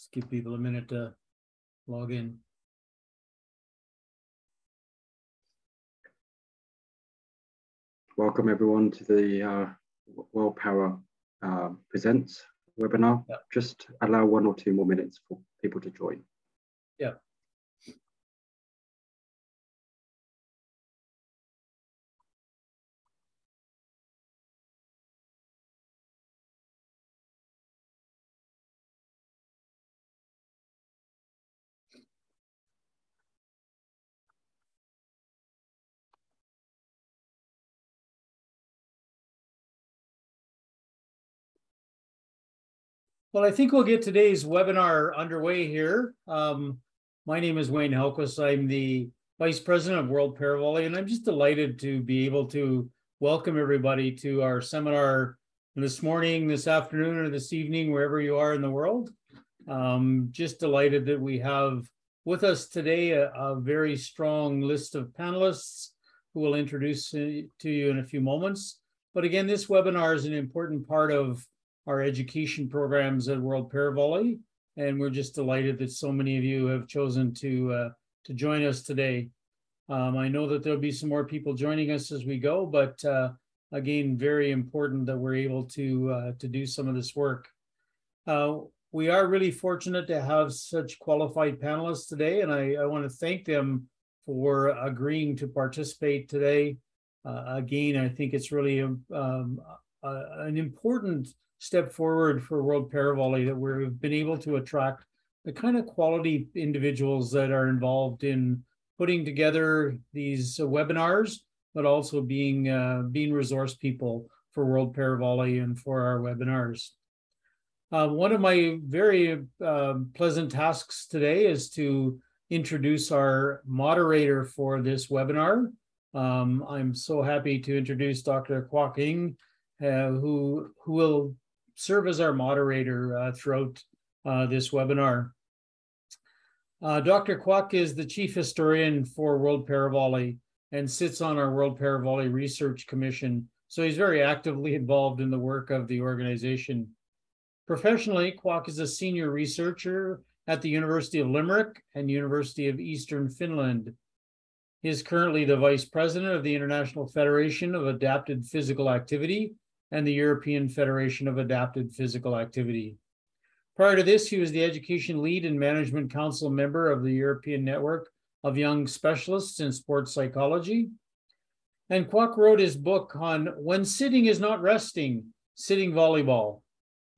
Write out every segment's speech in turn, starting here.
Just give people a minute to log in. Welcome everyone to the uh, World Power uh, Presents webinar. Just allow one or two more minutes for people to join. Yeah. Well, I think we'll get today's webinar underway here. Um, my name is Wayne Helquist. I'm the Vice President of World Paravolley, and I'm just delighted to be able to welcome everybody to our seminar this morning, this afternoon, or this evening, wherever you are in the world. Um, just delighted that we have with us today a, a, very strong list of panelists who will introduce to you in a few moments. But again, this webinar is an important part of our education programs at World Paravolley. And we're just delighted that so many of you have chosen to, uh, to join us today. Um, I know that there'll be some more people joining us as we go, but uh, again, very important that we're able to, uh, to do some of this work. Uh, we are really fortunate to have such qualified panelists today, and I, I want to thank them for agreeing to participate today. Uh, again, I think it's really um, um an important step forward for World Paravolley that we've been able to attract the kind of quality individuals that are involved in putting together these uh, webinars, but also being uh, being resource people for World Paravolley and for our webinars. Uh, one of my very uh, pleasant tasks today is to introduce our moderator for this webinar. Um, I'm so happy to introduce Dr. Kwok Ng, uh, who, who will serve as our moderator uh, throughout uh, this webinar. Uh, Dr. Kwok is the chief historian for World Paravolley and sits on our World Paravolley Research Commission. So he's very actively involved in the work of the organization. Professionally, Kwok is a senior researcher at the University of Limerick and University of Eastern Finland. He is currently the vice president of the International Federation of Adapted Physical Activity and the European Federation of Adapted Physical Activity. Prior to this, he was the Education Lead and Management Council member of the European Network of Young Specialists in Sports Psychology. And Kwok wrote his book on When Sitting is Not Resting, Sitting Volleyball,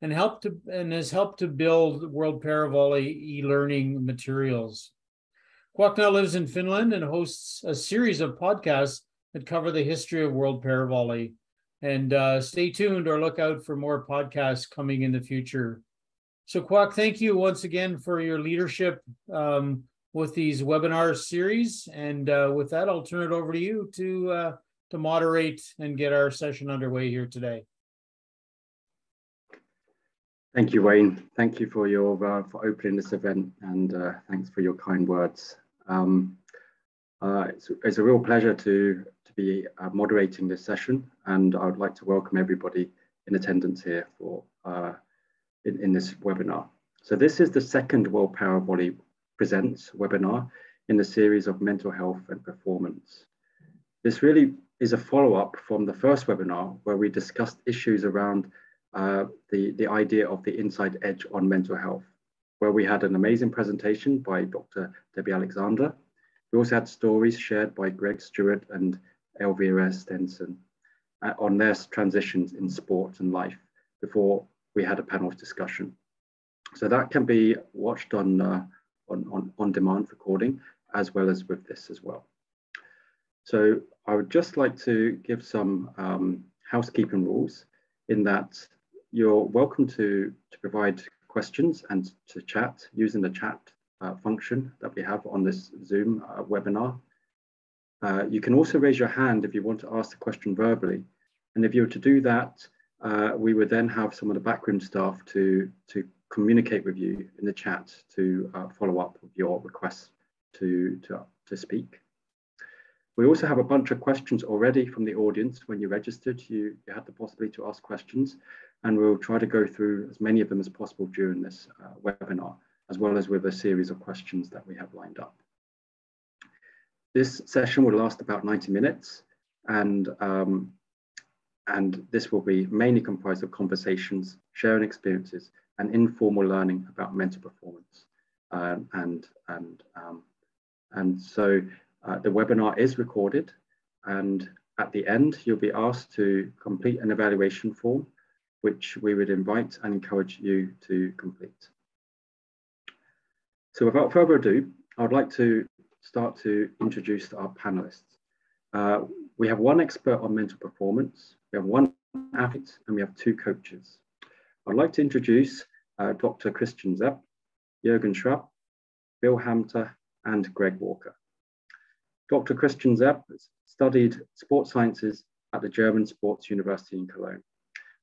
and helped to and has helped to build World Paravolley e-learning materials. Kwok now lives in Finland and hosts a series of podcasts that cover the history of World Paravolley. And uh, stay tuned or look out for more podcasts coming in the future. So, Kwok, thank you once again for your leadership um, with these webinar series. And uh, with that, I'll turn it over to you to uh, to moderate and get our session underway here today. Thank you, Wayne. Thank you for your uh, for opening this event, and uh, thanks for your kind words. Um, uh, it's, it's, a real pleasure to to be uh, moderating this session, and I would like to welcome everybody in attendance here for uh, in, in this webinar. So this is the second World Paravolley Presents webinar in the series of mental health and performance. This really is a follow-up from the first webinar where we discussed issues around uh, the, the idea of the inside edge on mental health, where we had an amazing presentation by Dr. Debbie Alexander. We also had stories shared by Greg Stewart and Elvira Stinissen uh, on their transitions in sport and life before we had a panel discussion. So that can be watched on, uh, on, on, on demand recording as well as with this as well. So I would just like to give some um, housekeeping rules in that you're welcome to, to provide questions and to chat using the chat uh, function that we have on this Zoom uh, webinar. Uh, you can also raise your hand if you want to ask the question verbally. And if you were to do that, uh, we would then have some of the backroom staff to, to communicate with you in the chat to uh, follow up with your requests to, to, to speak. We also have a bunch of questions already from the audience. When you registered, you, you had the possibility to ask questions, and we'll try to go through as many of them as possible during this uh, webinar. as well as with a series of questions that we have lined up. This session will last about 90 minutes and, um, and this will be mainly comprised of conversations, sharing experiences and informal learning about mental performance. Um, and, and, um, and so uh, the webinar is recorded and at the end, you'll be asked to complete an evaluation form, which we would invite and encourage you to complete. So without further ado, I'd like to start to introduce our panelists. Uh, we have one expert on mental performance, we have one athlete, and we have two coaches. I'd like to introduce uh, Dr. Christian Zepp, Jürgen Schrapp, Bill Hamiter, and Greg Walker. Dr. Christian Zepp studied sports sciences at the German Sports University in Cologne.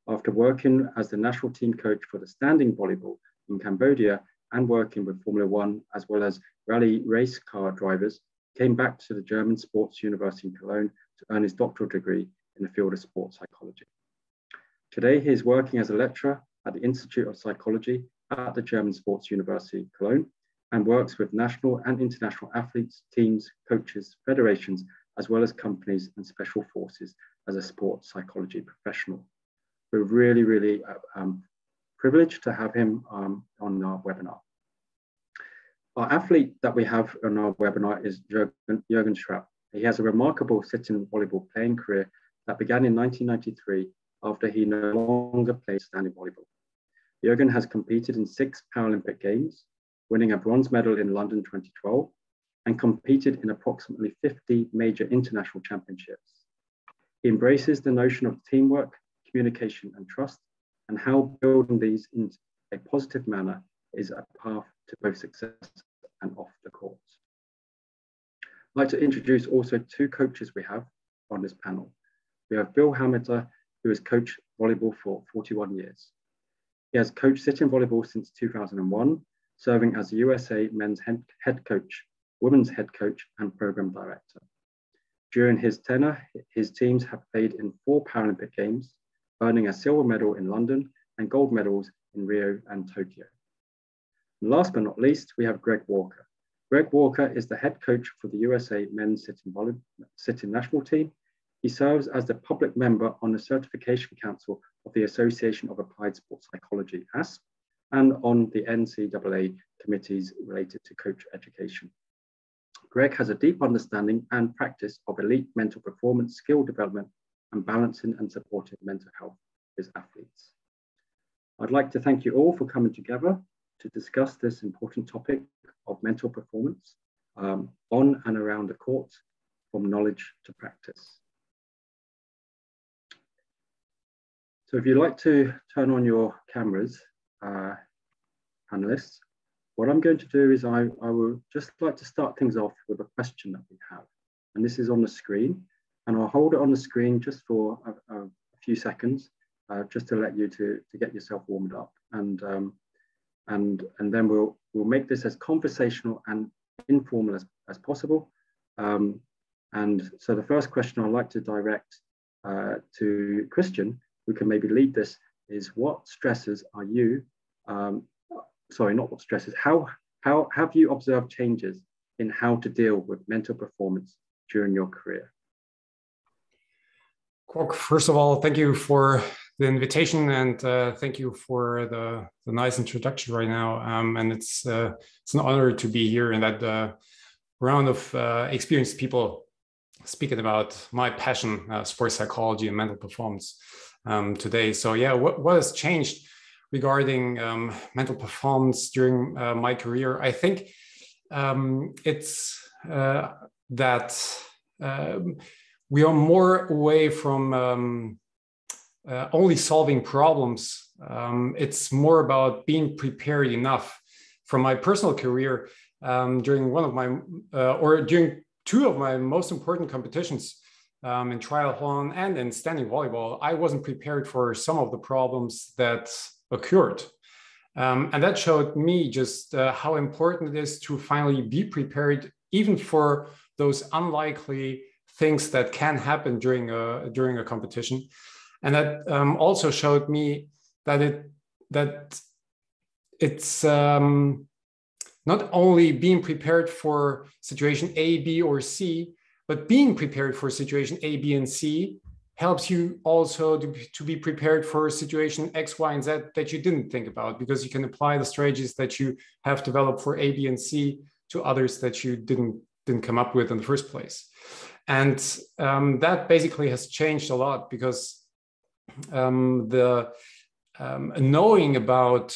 After working as the national team coach for the standing volleyball in Cambodia and working with Formula One as well as rally race car drivers, came back to the German Sports University in Cologne to earn his doctoral degree in the field of sports psychology. Today, he is working as a lecturer at the Institute of Psychology at the German Sports University Cologne and works with national and international athletes, teams, coaches, federations, as well as companies and special forces as a sports psychology professional. We're really, really uh, um, privileged to have him um, on our webinar. Our athlete that we have on our webinar is Jürgen, Jürgen Schrapp. He has a remarkable sitting volleyball playing career that began in 1993 after he no longer played standing volleyball. Jürgen has competed in six Paralympic Games, winning a bronze medal in London 2012, and competed in approximately 50 major international championships. He embraces the notion of teamwork, communication, and trust, and how building these in a positive manner is a path to both success and off the court. I'd like to introduce also two coaches we have on this panel. We have Bill Hamiter, who has coached volleyball for 41 years. He has coached sitting volleyball since 2001 serving as USA men's head coach, women's head coach, and program director. During his tenure, his teams have played in four Paralympic Games, earning a silver medal in London and gold medals in Rio and Tokyo. And last but not least, we have Greg Walker. Greg Walker is the head coach for the USA men's sitting, sitting national team. He serves as the public member on the Certification Council of the Association of Applied Sports Psychology, ASP, and on the NCAA committees related to coach education. Greg has a deep understanding and practice of elite mental performance, skill development, and balancing and supporting mental health as athletes. I'd like to thank you all for coming together to discuss this important topic of mental performance um, on and around the court from knowledge to practice. So if you'd like to turn on your cameras, uh, panelists. What I'm going to do is I, I will just like to start things off with a question that we have. And this is on the screen. And I'll hold it on the screen just for a, a few seconds, uh, just to let you to, to get yourself warmed up. And, um, and, and then we'll, we'll make this as conversational and informal as, as possible. Um, and so the first question I'd like to direct uh, to Christian, who can maybe lead this, is what stresses are you, um, sorry, not what stresses, how, how have you observed changes in how to deal with mental performance during your career? First of all, thank you for the invitation and uh, thank you for the, the nice introduction right now. Um, and it's uh, it's an honor to be here in that uh, round of uh, experienced people speaking about my passion, uh, sports psychology and mental performance um, today. So yeah, what, what has changed regarding um, mental performance during uh, my career? I think um, it's that um, we are more away from um, uh, only solving problems. Um, it's more about being prepared enough. From my personal career, during one of my uh, or during two of my most important competitions, um, in triathlon and in standing volleyball, I wasn't prepared for some of the problems that occurred. Um, and that showed me just uh, how important it is to finally be prepared, even for those unlikely things that can happen during a during a competition. And that um, also showed me that it that it's um, not only being prepared for situation A, B, or C, but being prepared for situation A, B, and C helps you also to, to be prepared for situation X, Y, and Z that you didn't think about because you can apply the strategies that you have developed for A, B, and C to others that you didn't didn't come up with in the first place. And um, that basically has changed a lot because um, the um, knowing about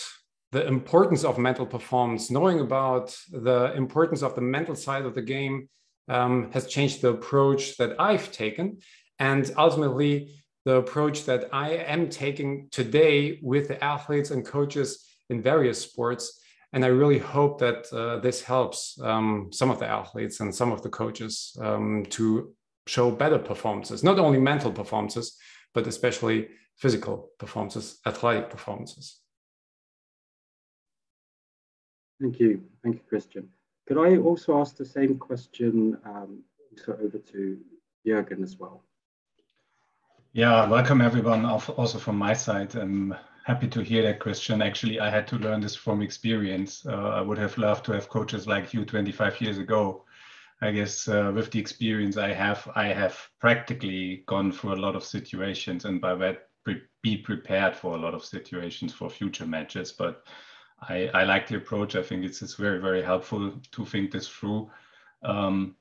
the importance of mental performance, knowing about the importance of the mental side of the game um, has changed the approach that I've taken. And ultimately, the approach that I am taking today with the athletes and coaches in various sports. And I really hope that uh, this helps um, some of the athletes and some of the coaches um, to show better performances, not only mental performances, but especially physical performances, athletic performances. Thank you. Thank you, Christian. Could I also ask the same question um, also over to Jürgen as well? Yeah, welcome everyone also from my side. I'm happy to hear that, question. Actually, I had to learn this from experience. Uh, I would have loved to have coaches like you 25 years ago. I guess uh, with the experience I have, I have practically gone through a lot of situations and by that pre be prepared for a lot of situations for future matches. But I, I like the approach. I think it's, it's very, very helpful to think this through. Um,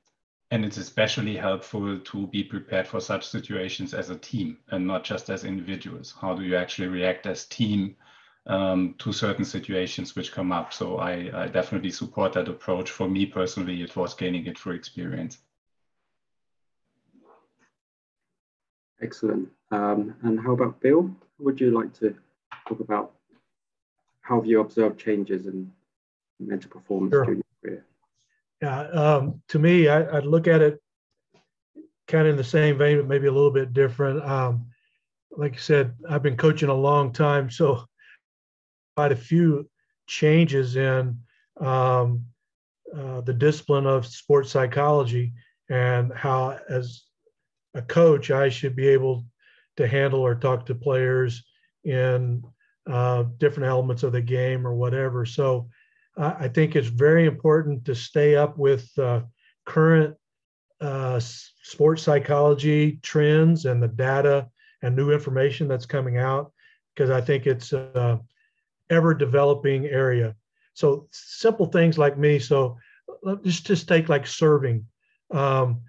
and it's especially helpful to be prepared for such situations as a team and not just as individuals. How do you actually react as team um, to certain situations which come up? So I, I definitely support that approach. For me personally, it was gaining it through experience. Excellent. Um, and how about Bill? Would you like to talk about how have you observed changes in mental performance sure. during your career? Yeah, um, to me, I, would look at it kind of in the same vein, but maybe a little bit different. Um, like you said, I've been coaching a long time, so quite a few changes in um, uh, the discipline of sports psychology and how, as a coach, I should be able to handle or talk to players in uh, different elements of the game or whatever. So I think it's very important to stay up with uh, current uh, sports psychology trends and the data and new information that's coming out because I think it's a ever developing area. So simple things like me. So let's just take like serving. Um,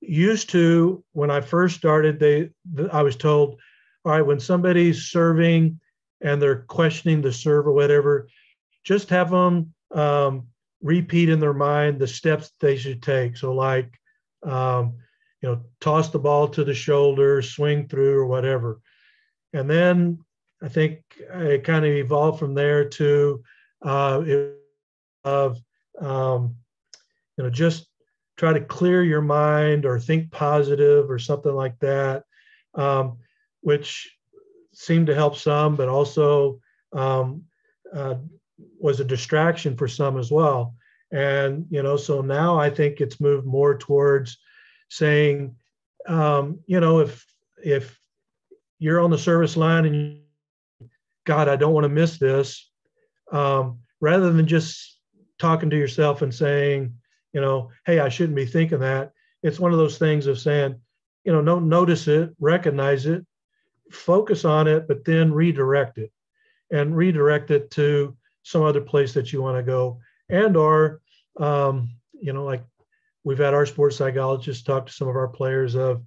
used to when I first started, they I was told, all right, when somebody's serving and they're questioning the serve or whatever, just have them um, repeat in their mind the steps they should take. So, like, um, you know, toss the ball to the shoulder, swing through, or whatever. And then I think it kind of evolved from there to uh, of um, you know just try to clear your mind or think positive or something like that, um, which seemed to help some, but also um, uh, was a distraction for some as well. And you know, so now I think it's moved more towards saying, um, you know, if if you're on the service line and God, I don't want to miss this, um, rather than just talking to yourself and saying, you know, hey, I shouldn't be thinking that. It's one of those things of saying, you know, don't notice it, recognize it, focus on it, but then redirect it and redirect it to some other place that you want to go. And or, um, you know, like we've had our sports psychologists talk to some of our players of,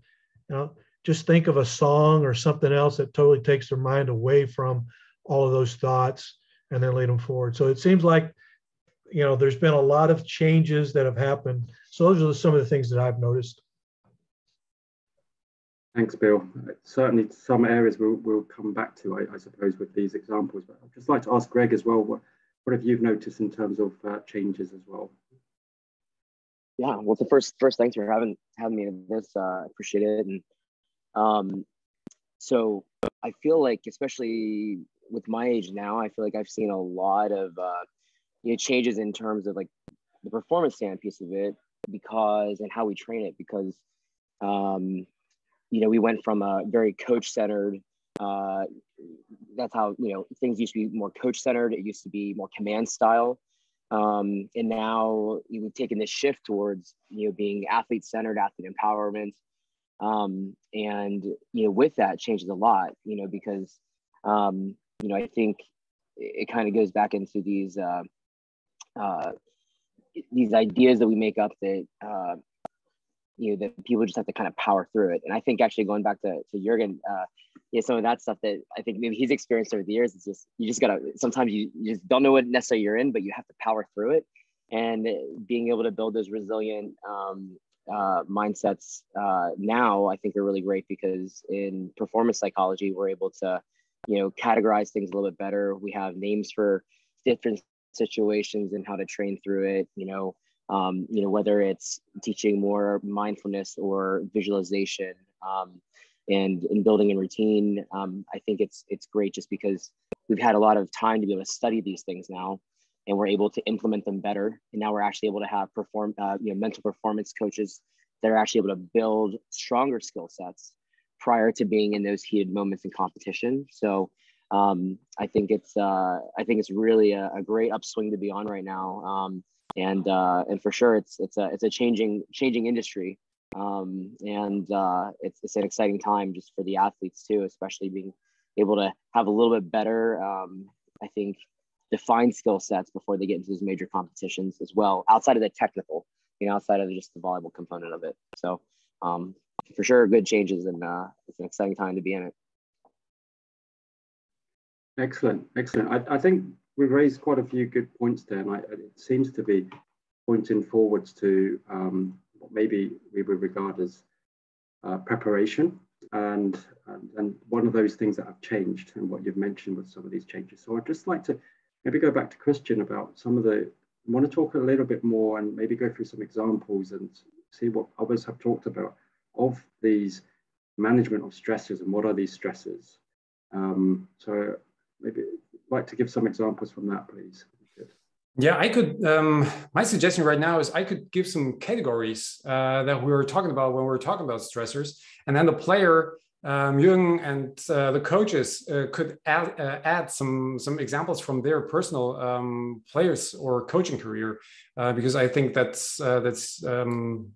you know, just think of a song or something else that totally takes their mind away from all of those thoughts and then lead them forward. So it seems like, you know, there's been a lot of changes that have happened. So those are some of the things that I've noticed. Thanks, Bill. Certainly, some areas we'll, we'll come back to, I, I, suppose, with these examples. But I'd just like to ask Greg as well, what, what have you noticed in terms of uh, changes as well? Yeah, well, the first, first, thanks for having having me in this. Uh, I appreciate it. And um, so I feel like, especially with my age now, I feel like I've seen a lot of uh, you know changes in terms of like the performance stand piece of it because and how we train it because um, you know, we went from a very coach centered, uh, that's how, you know, things used to be more coach centered. It used to be more command style. Um, and now we've taken this shift towards you know being athlete centered, athlete empowerment, um, and you know with that changes a lot. You know because um, you know I think it, it kind of goes back into these uh, uh, these ideas that we make up that uh, you know that people just have to kind of power through it. And I think actually going back to to Jurgen, uh, yeah, some of that stuff that I think maybe he's experienced over the years. It's just you just gotta sometimes you, you just don't know what necessarily you're in, but you have to power through it. And being able to build those resilient um, uh, mindsets uh, now, I think are really great because in performance psychology, we're able to, you know, categorize things a little bit better. We have names for different situations and how to train through it. You know, um, you know whether it's teaching more mindfulness or visualization. Um, and in building a routine. Um, I think it's it's great just because we've had a lot of time to be able to study these things now, and we're able to implement them better. And now we're actually able to have perform uh, you know mental performance coaches that are actually able to build stronger skill sets prior to being in those heated moments in competition. So um, I think it's uh, I think it's really a, a, great upswing to be on right now. Um, and uh, and for sure it's it's a it's a changing changing industry um, and uh, it's, it's an exciting time just for the athletes too, especially being able to have a little bit better, um, I think, defined skill sets before they get into these major competitions as well, outside of the technical, you know, outside of just the volleyball component of it. So um, for sure, good changes, and uh, it's an exciting time to be in it. Excellent, excellent. I, I think we've raised quite a few good points there, and I, it seems to be pointing forwards to um, what maybe we would regard as uh, preparation. And, and, and one of those things that have changed and what you've mentioned with some of these changes. So I'd just like to maybe go back to Christian about some of the, I want to talk a little bit more and maybe go through some examples and see what others have talked about of these management of stresses and what are these stresses. Um, so maybe like to give some examples from that, please. Yeah, I could. Um, my suggestion right now is I could give some categories uh, that we were talking about when we were talking about stressors, and then the player, um, Jürgen, and uh, the coaches uh, could add, uh, add some some examples from their personal um, players or coaching career, uh, because I think that's uh, that's um,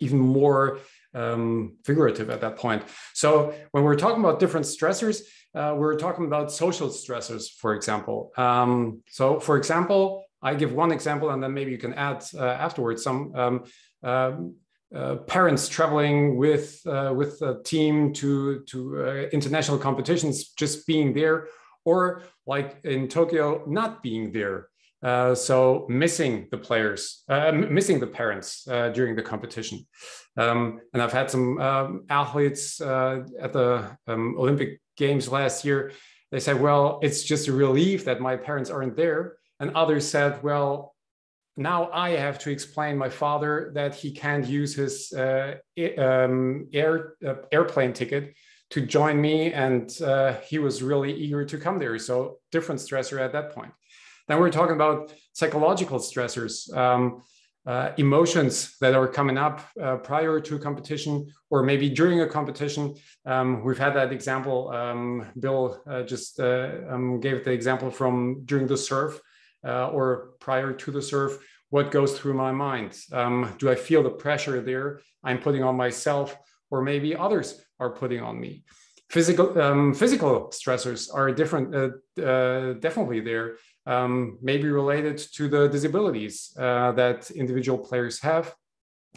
even more um, figurative at that point. So when we're talking about different stressors, uh, we're talking about social stressors, for example. Um, so, for example, I give one example, and then maybe you can add uh, afterwards some um, um uh, parents traveling with uh, with a team to to uh, international competitions, just being there, or like in Tokyo, not being there. Uh, so missing the players, uh, missing the parents uh, during the competition. Um, and I've had some um, athletes uh, at the um, Olympic Games last year. They said, well, it's just a relief that my parents aren't there. And others said, well, now I have to explain my father that he can't use his uh, um, air airplane ticket to join me. And he was really eager to come there. So different stressor at that point. Then we're talking about psychological stressors, um, uh, emotions that are coming up uh, prior to competition or maybe during a competition. Um, we've had that example. Um, Bill uh, just uh, um, gave the example from during the surf uh, or prior to the surf. What goes through my mind? Um, do I feel the pressure there I'm putting on myself, or maybe others are putting on me? Physical um, physical stressors are different, uh, definitely there um, maybe related to the disabilities uh, that individual players have,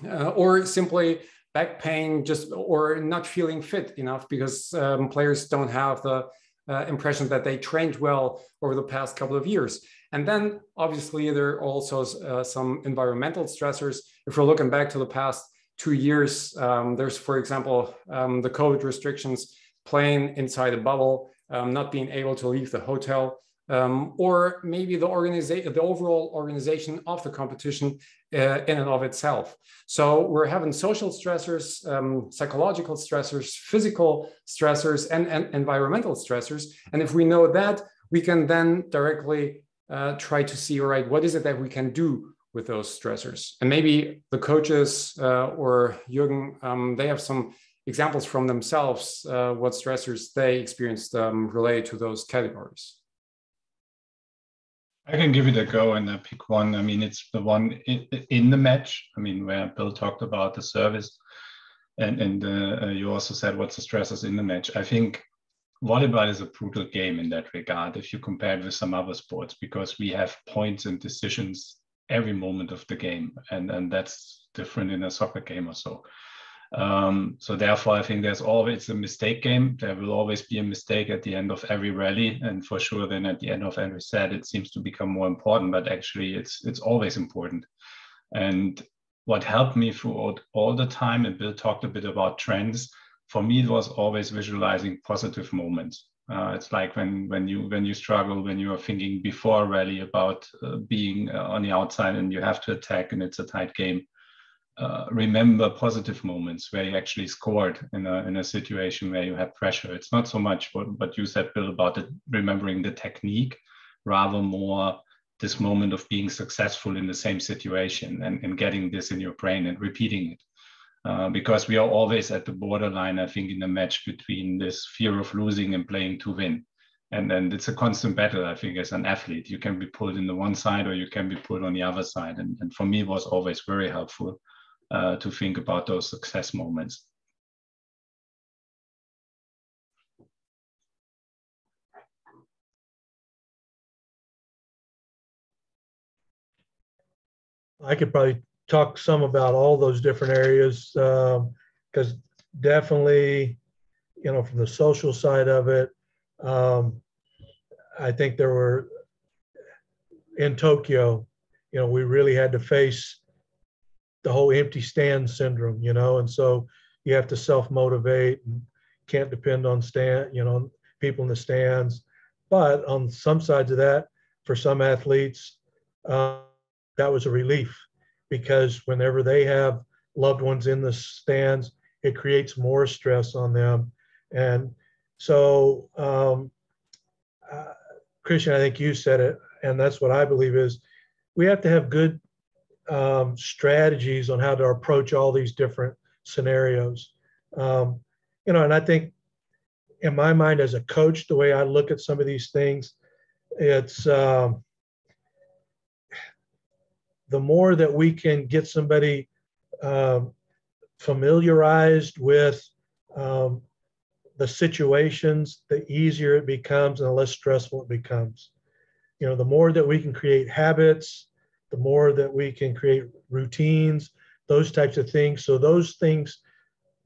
uh, or simply back pain, just or not feeling fit enough because um, players don't have the uh, impression that they trained well over the past couple of years. And then obviously there are also uh, some environmental stressors. If we're looking back to the past two years, um, there's, for example, um, the COVID restrictions, playing inside a bubble, um, not being able to leave the hotel um, or maybe the organization, the overall organization of the competition uh, in and of itself. So we're having social stressors, um, psychological stressors, physical stressors, and, and, environmental stressors. And if we know that, we can then directly uh, try to see, all right, what is it that we can do with those stressors? And maybe the coaches uh, or Jürgen, um, they have some examples from themselves, uh, what stressors they experienced um, related to those categories. I can give it a go and I pick one. I mean, it's the one in, the match. I mean, where Bill talked about the service, and and uh, you also said what's the stresses in the match. I think volleyball is a brutal game in that regard if you compare it with some other sports because we have points and decisions every moment of the game, and and that's different in a soccer game or so. Um, so therefore, I think there's always a mistake game. There will always be a mistake at the end of every rally, and for sure, then at the end of every set, it seems to become more important. But actually, it's it's always important. And what helped me throughout all the time, and Bill talked a bit about trends. For me, it was always visualizing positive moments. Uh, it's like when when you when you struggle, when you are thinking before a rally about uh, being uh, on the outside and you have to attack, and it's a tight game uh, remember positive moments where you actually scored in a, in a situation where you had pressure. It's not so much what, what you said, Bill, about remembering the technique, rather more this moment of being successful in the same situation and, and getting this in your brain and repeating it. Uh, because we are always at the borderline, I think, in the match between this fear of losing and playing to win. And then it's a constant battle, I think, as an athlete. You can be pulled in the one side or you can be pulled on the other side. And, and for me, it was always very helpful uh, to think about those success moments. I could probably talk some about all those different areas because um, definitely, you know, from the social side of it, um, I think there were in Tokyo, you know, we really had to face the whole empty stand syndrome, you know, and so you have to self motivate and can't depend on stand, you know, people in the stands. But on some sides of that, for some athletes, uh, that was a relief because whenever they have loved ones in the stands, it creates more stress on them. And so, um, uh, Christian, I think you said it, and that's what I believe is we have to have good um, strategies on how to approach all these different scenarios. Um, you know, and I think in my mind as a coach, the way I look at some of these things, it's um, the more that we can get somebody um, familiarized with um, the situations, the easier it becomes and the less stressful it becomes. You know, the more that we can create habits, the more that we can create routines, those types of things. So those things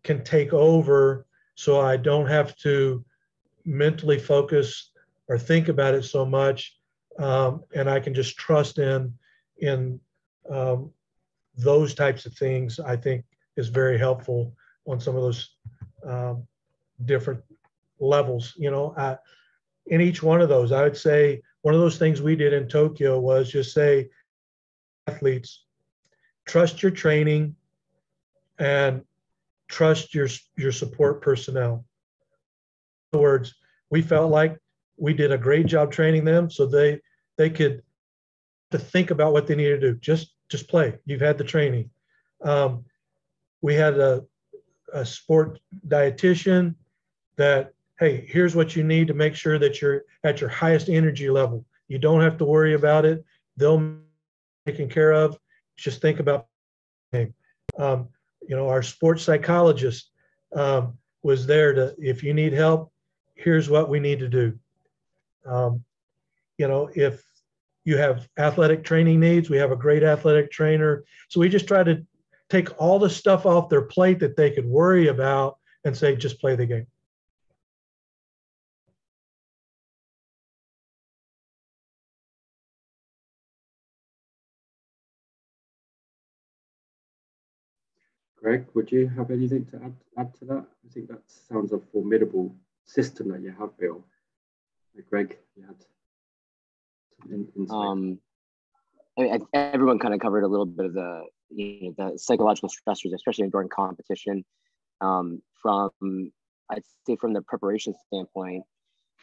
can take over so I don't have to mentally focus or think about it so much. Um, and I can just trust in in um, those types of things. I think is very helpful on some of those um, different levels. You know, I, in each one of those, I would say one of those things we did in Tokyo was just say, athletes, trust your training and trust your, your support personnel. In other words, we felt like we did a great job training them so they they could to think about what they needed to do. Just just play. You've had the training. Um, we had a, a sport dietitian that hey, here's what you need to make sure that you're at your highest energy level. You don't have to worry about it. They'll taken care of. Just think about um, you know, our sports psychologist um, was there to, if you need help, here's what we need to do. Um, you know, if you have athletic training needs, we have a great athletic trainer. So we just try to take all the stuff off their plate that they could worry about and say, just play the game. Greg, would you have anything to add, add to that? I think that sounds a formidable system that you have, Bill. Greg, you had Um, I mean, everyone kind of covered a little bit of the, you know, the psychological stressors, especially during competition. Um, from, I'd say from the preparation standpoint,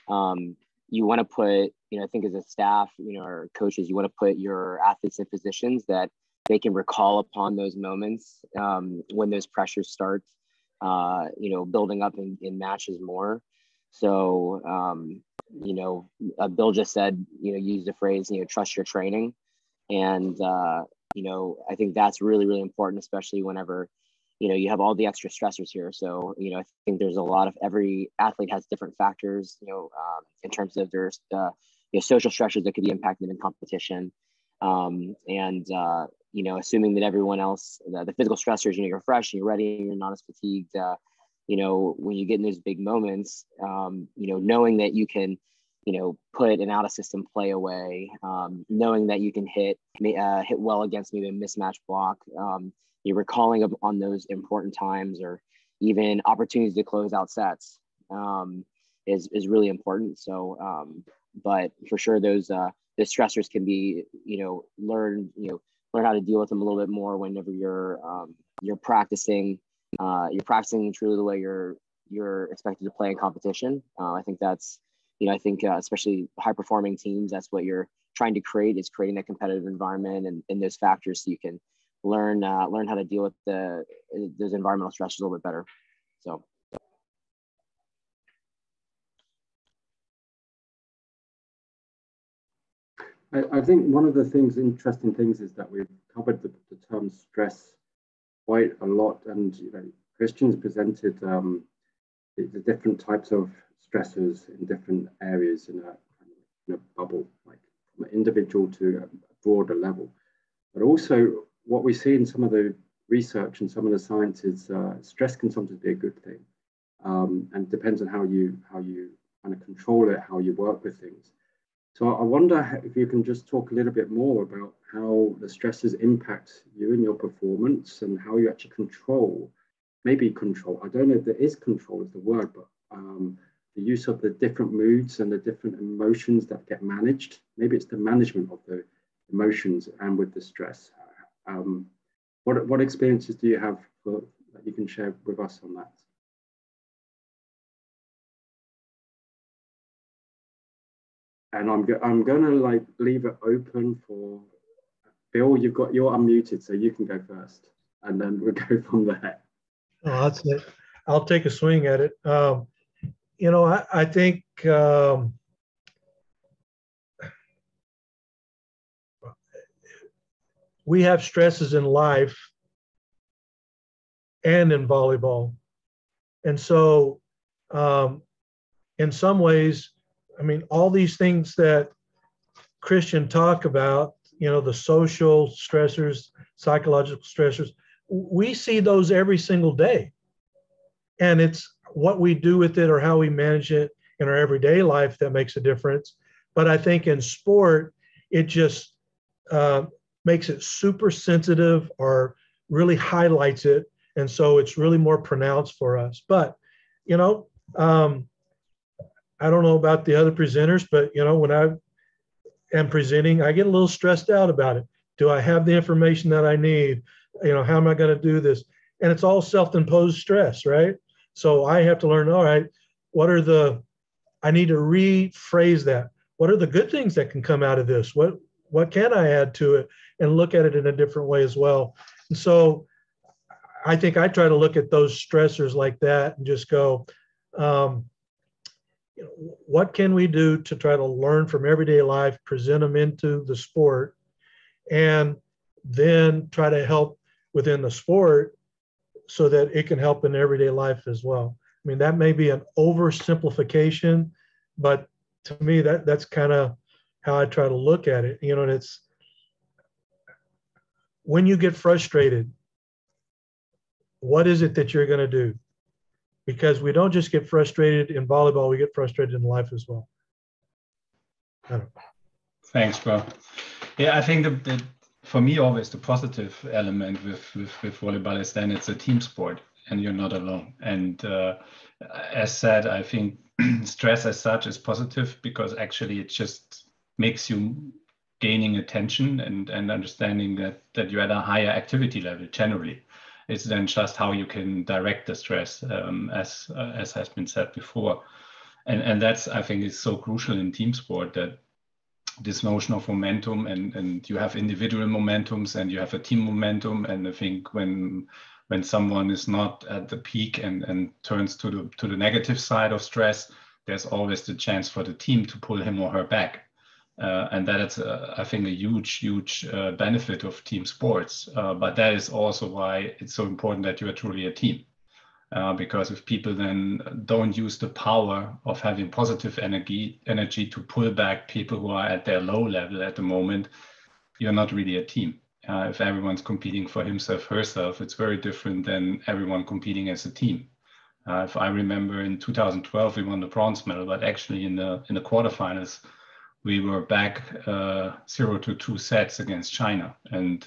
um, you want to put, you know, I think as a staff, you know, or coaches, you want to put your athletes in positions that they can recall upon those moments um, when those pressures start, uh, you know, building up in, in matches more. So um, you know, uh, Bill just said, you know, use the phrase, you know, trust your training. And, uh, you know, I think that's really, really important, especially whenever, you know, you have all the extra stressors here. So, you know, I think there's a lot of every athlete has different factors, you know, um, in terms of there's the, you know, social stressors that could be impacted in competition. Um, and, uh, you know, assuming that everyone else, the, the, physical stressors, you know, you're fresh and you're ready and you're not as fatigued, uh, you know, when you get in those big moments, um, you know, knowing that you can, you know, put an out of system play away, um, knowing that you can hit uh, hit well against maybe a mismatch block, um, you're recalling on those important times or even opportunities to close out sets um, is is really important. So, um, but for sure, those uh, the stressors can be, you know, learned you know, learn how to deal with them a little bit more whenever you're um, you're practicing uh, you're practicing truly the way you're you're expected to play in competition. Uh, I think that's you know I think uh, especially high performing teams that's what you're trying to create is creating a competitive environment and, and those factors so you can learn uh, learn how to deal with the those environmental stresses a little bit better. So. I, I think one of the things, interesting things, is that we've covered the, the term stress quite a lot. And you know, Christian's presented um, the, the, different types of stressors in different areas in a, in a bubble, like from an individual to a broader level. But also, what we see in some of the research and some of the science is uh, stress can sometimes be a good thing, um, and depends on how you how you kind of control it, how you work with things. So I wonder if you can just talk a little bit more about how the stresses impact you and your performance and how you actually control, maybe control, I don't know if there is control is the word, but um, the use of the different moods and the different emotions that get managed. Maybe it's the management of the emotions and with the stress. Um, what, what experiences do you have for, that you can share with us on that? And I'm go I'm gonna like leave it open for Bill. You've got you're unmuted, so you can go first, and then we'll go from there. Oh, that's it. I'll take a swing at it. Um, you know, I, I think um, we have stresses in life and in volleyball, and so um, in some ways I mean, all these things that Christian talk about, you know, the social stressors, psychological stressors, we see those every single day. And it's what we do with it or how we manage it in our everyday life that makes a difference. But I think in sport, it just uh, makes it super sensitive or really highlights it. And so it's really more pronounced for us. But, you know, um, I don't know about the other presenters, but you know, when I am presenting, I get a little stressed out about it. Do I have the information that I need? You know, how am I going to do this? And it's all self-imposed stress, right? So I have to learn, all right, what are the I need to rephrase that. What are the good things that can come out of this? What what can I add to it and look at it in a different way as well? And so I think I try to look at those stressors like that and just go, um, you know, what can we do to try to learn from everyday life, present them into the sport, and then try to help within the sport so that it can help in everyday life as well. I mean, that may be an oversimplification, but to me, that that's kind of how I try to look at it. You know, and it's when you get frustrated, what is it that you're going to do? Because we don't just get frustrated in volleyball, we get frustrated in life as well. Thanks, bro. Yeah, I think the, the, for me always the positive element with, with, with volleyball is then it's a team sport and you're not alone. And uh, as said, I think stress as such is positive because actually it just makes you gaining attention and, and understanding that, that you're at a higher activity level generally. It's then just how you can direct the stress, um, as uh, as has been said before, and and that's I think is so crucial in team sport that this notion of momentum and and you have individual momentums and you have a team momentum and I think when when someone is not at the peak and and turns to the to the negative side of stress there's always the chance for the team to pull him or her back. Uh, and that is, uh, I think, a huge, huge uh, benefit of team sports. Uh, but that is also why it's so important that you are truly a team. Uh, because if people then don't use the power of having positive energy, energy to pull back people who are at their low level at the moment, you're not really a team. Uh, if everyone's competing for himself, herself, it's very different than everyone competing as a team. If I remember in 2012, we won the bronze medal, but actually in the in the quarterfinals, we were back uh, zero to two sets against China. And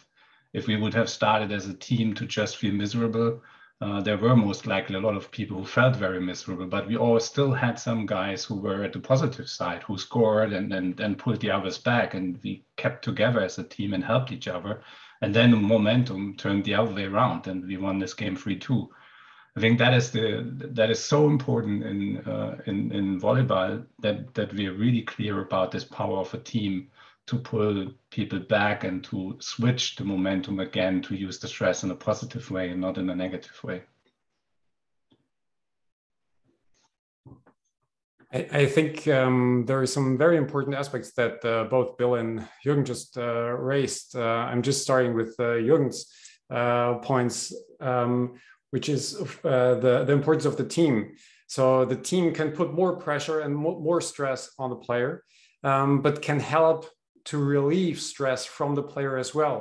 if we would have started as a team to just feel miserable, uh, there were most likely a lot of people who felt very miserable, but we all still had some guys who were at the positive side, who scored and, and, and pulled the others back. And we kept together as a team and helped each other. And then the momentum turned the other way around and we won this game 3 2. I think that is the that is so important in uh, in in volleyball that that we are really clear about this power of a team to pull people back and to switch the momentum again to use the stress in a positive way and not in a negative way. I, I think um, there are some very important aspects that uh, both Bill and Jürgen just uh, raised. Uh, I'm just starting with uh, Jürgen's uh, points, um, which is uh, the, the importance of the team. So the team can put more pressure and mo more stress on the player, um, but can help to relieve stress from the player as well.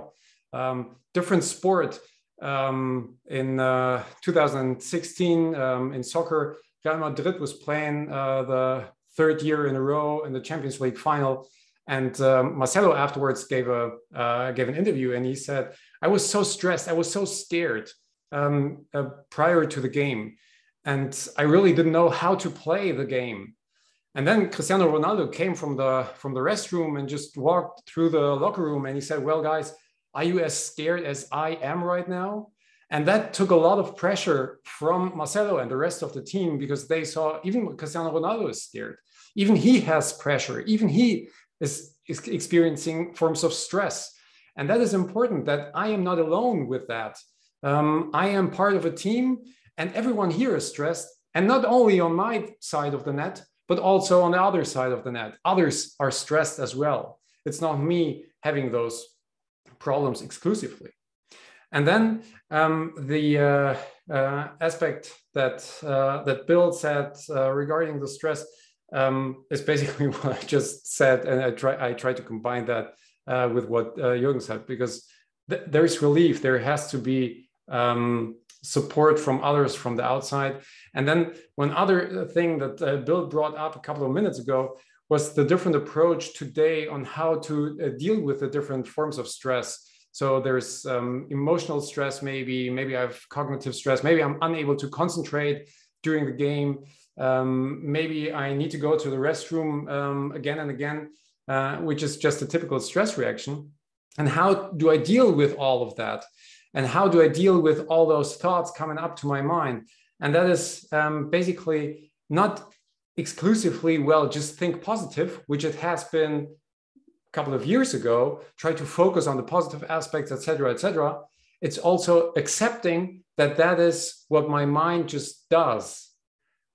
Um, different sport. Um, in uh, 2016, um, in soccer, Real Madrid was playing uh, the third year in a row in the Champions League final. And um, Marcelo afterwards gave a uh, gave an interview, and he said, "I was so stressed, I was so scared um, uh, prior to the game, and I really didn't know how to play the game. And then Cristiano Ronaldo came from the from the restroom and just walked through the locker room and he said, "Well, guys, are you as scared as I am right now?" And that took a lot of pressure from Marcelo and the rest of the team because they saw even Cristiano Ronaldo is scared. Even he has pressure. Even he is, is experiencing forms of stress. And that is important that I am not alone with that. Um, I am part of a team and everyone here is stressed. And not only on my side of the net, but also on the other side of the net. Others are stressed as well. It's not me having those problems exclusively. And then um, the uh, uh, aspect that uh, that Bill said uh, regarding the stress um, is basically what I just said, and I try I try to combine that uh, with what uh, Jürgen said because th there is relief. There has to be um, support from others from the outside. And then one other uh, thing that uh, Bill brought up a couple of minutes ago was the different approach today on how to uh, deal with the different forms of stress. So there's um, emotional stress, maybe, maybe I have cognitive stress, maybe I'm unable to concentrate during the game. Um, maybe I need to go to the restroom um, again and again, uh, which is just a typical stress reaction. And how do I deal with all of that? And how do I deal with all those thoughts coming up to my mind? And that is um, basically not exclusively, well, just think positive, which it has been a couple of years ago, try to focus on the positive aspects, etc., etc. It's also accepting that that is what my mind just does.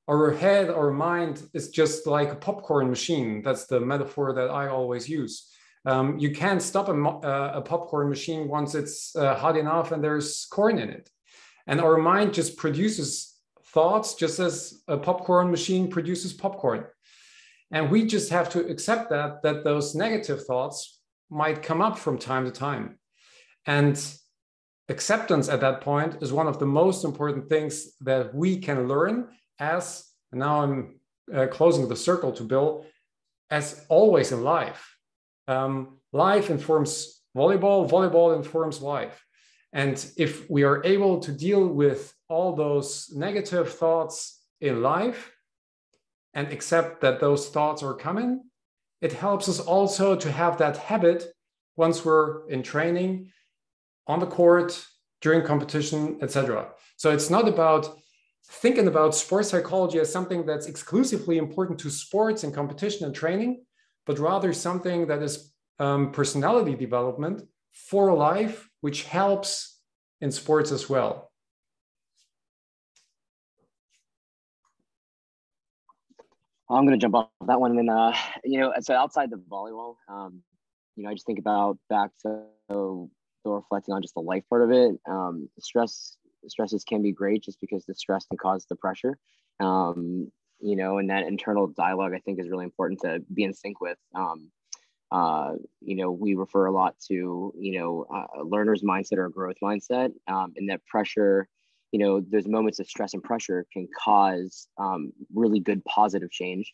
Our head, our mind is just like a popcorn machine. That's the metaphor that I always use. Um, you can't stop a, uh, a, popcorn machine once it's uh, hot enough and there's corn in it. And our mind just produces thoughts just as a popcorn machine produces popcorn. And we just have to accept that, that those negative thoughts might come up from time to time. And acceptance at that point is one of the most important things that we can learn as, now I'm uh, closing the circle to Bill, as always in life um, life informs volleyball, volleyball informs life. And if we are able to deal with all those negative thoughts in life and accept that those thoughts are coming, it helps us also to have that habit once we're in training, on the court, during competition, etc. So it's not about thinking about sports psychology as something that's exclusively important to sports and competition and training, but rather something that is um, personality development for life, which helps in sports as well. I'm gonna jump off that one. And uh, you know, so outside the volleyball, um, you know, I just think about back to reflecting on just the life part of it. Um, stress stresses can be great just because the stress can cause the pressure. Um, you know, and that internal dialogue I think is really important to be in sync with. Um, uh, you know, we refer a lot to you know uh, learner's mindset or growth mindset, um, and that pressure you know, those moments of stress and pressure can cause um, really good positive change.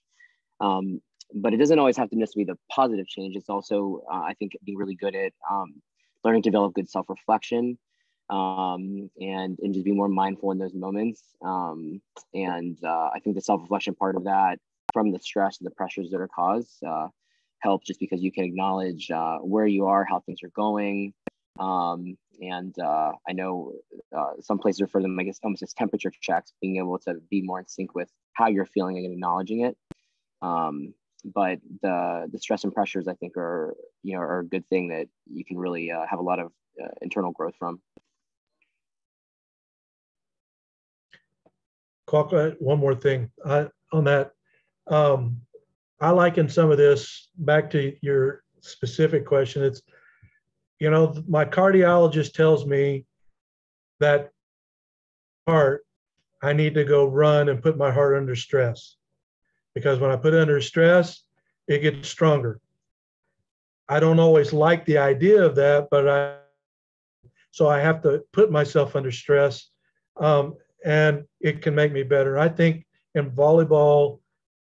Um, but it doesn't always have to necessarily be the positive change. It's also, uh, I think, being really good at um, learning to develop good self reflection um, and, and just be more mindful in those moments. Um, and uh, I think the self reflection part of that from the stress and the pressures that are caused uh, help just because you can acknowledge uh, where you are, how things are going, um, and uh, I know uh, some places refer them, I guess, almost as temperature checks, being able to be more in sync with how you're feeling and acknowledging it. Um, but the the stress and pressures, I think, are you know are a good thing that you can really uh, have a lot of uh, internal growth from. One more thing I, on that. Um, I liken some of this back to your specific question. It's you know, my cardiologist tells me that heart, I need to go run and put my heart under stress because when I put it under stress, it gets stronger. I don't always like the idea of that, but I, so I have to put myself under stress um, and it can make me better. I think in volleyball,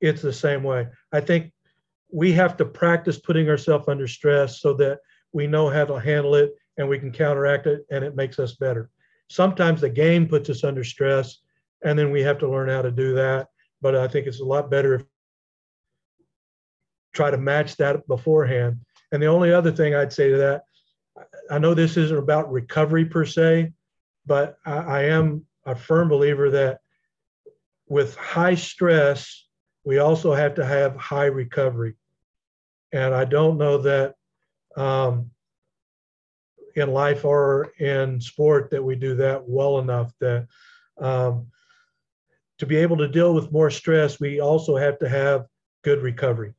it's the same way. I think we have to practice putting ourselves under stress so that we know how to handle it and we can counteract it and it makes us better. Sometimes the game puts us under stress and then we have to learn how to do that. But I think it's a lot better if try to match that beforehand. And the only other thing I'd say to that, I know this isn't about recovery per se, but I, I am a firm believer that with high stress, we also have to have high recovery. And I don't know that um, in life or in sport that we do that well enough that um, to be able to deal with more stress, we also have to have good recovery.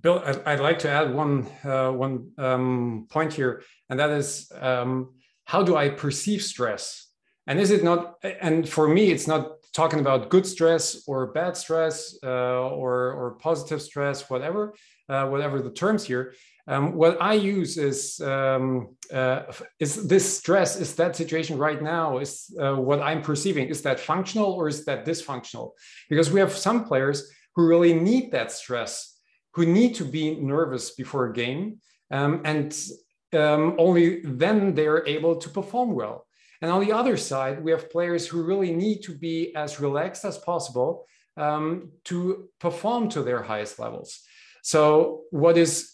Bill, I'd like to add one uh, one um, point here, and that is um, how do I perceive stress? And is it not? And for me, it's not talking about good stress or bad stress uh, or, or positive stress, whatever, uh, whatever the terms here. Um, what I use is um, uh, is this stress, is that situation right now, is uh, what I'm perceiving, is that functional or is that dysfunctional? Because we have some players who really need that stress, who need to be nervous before a game, um, and um, only then they're able to perform well. And on the other side, we have players who really need to be as relaxed as possible um, to perform to their highest levels. So what is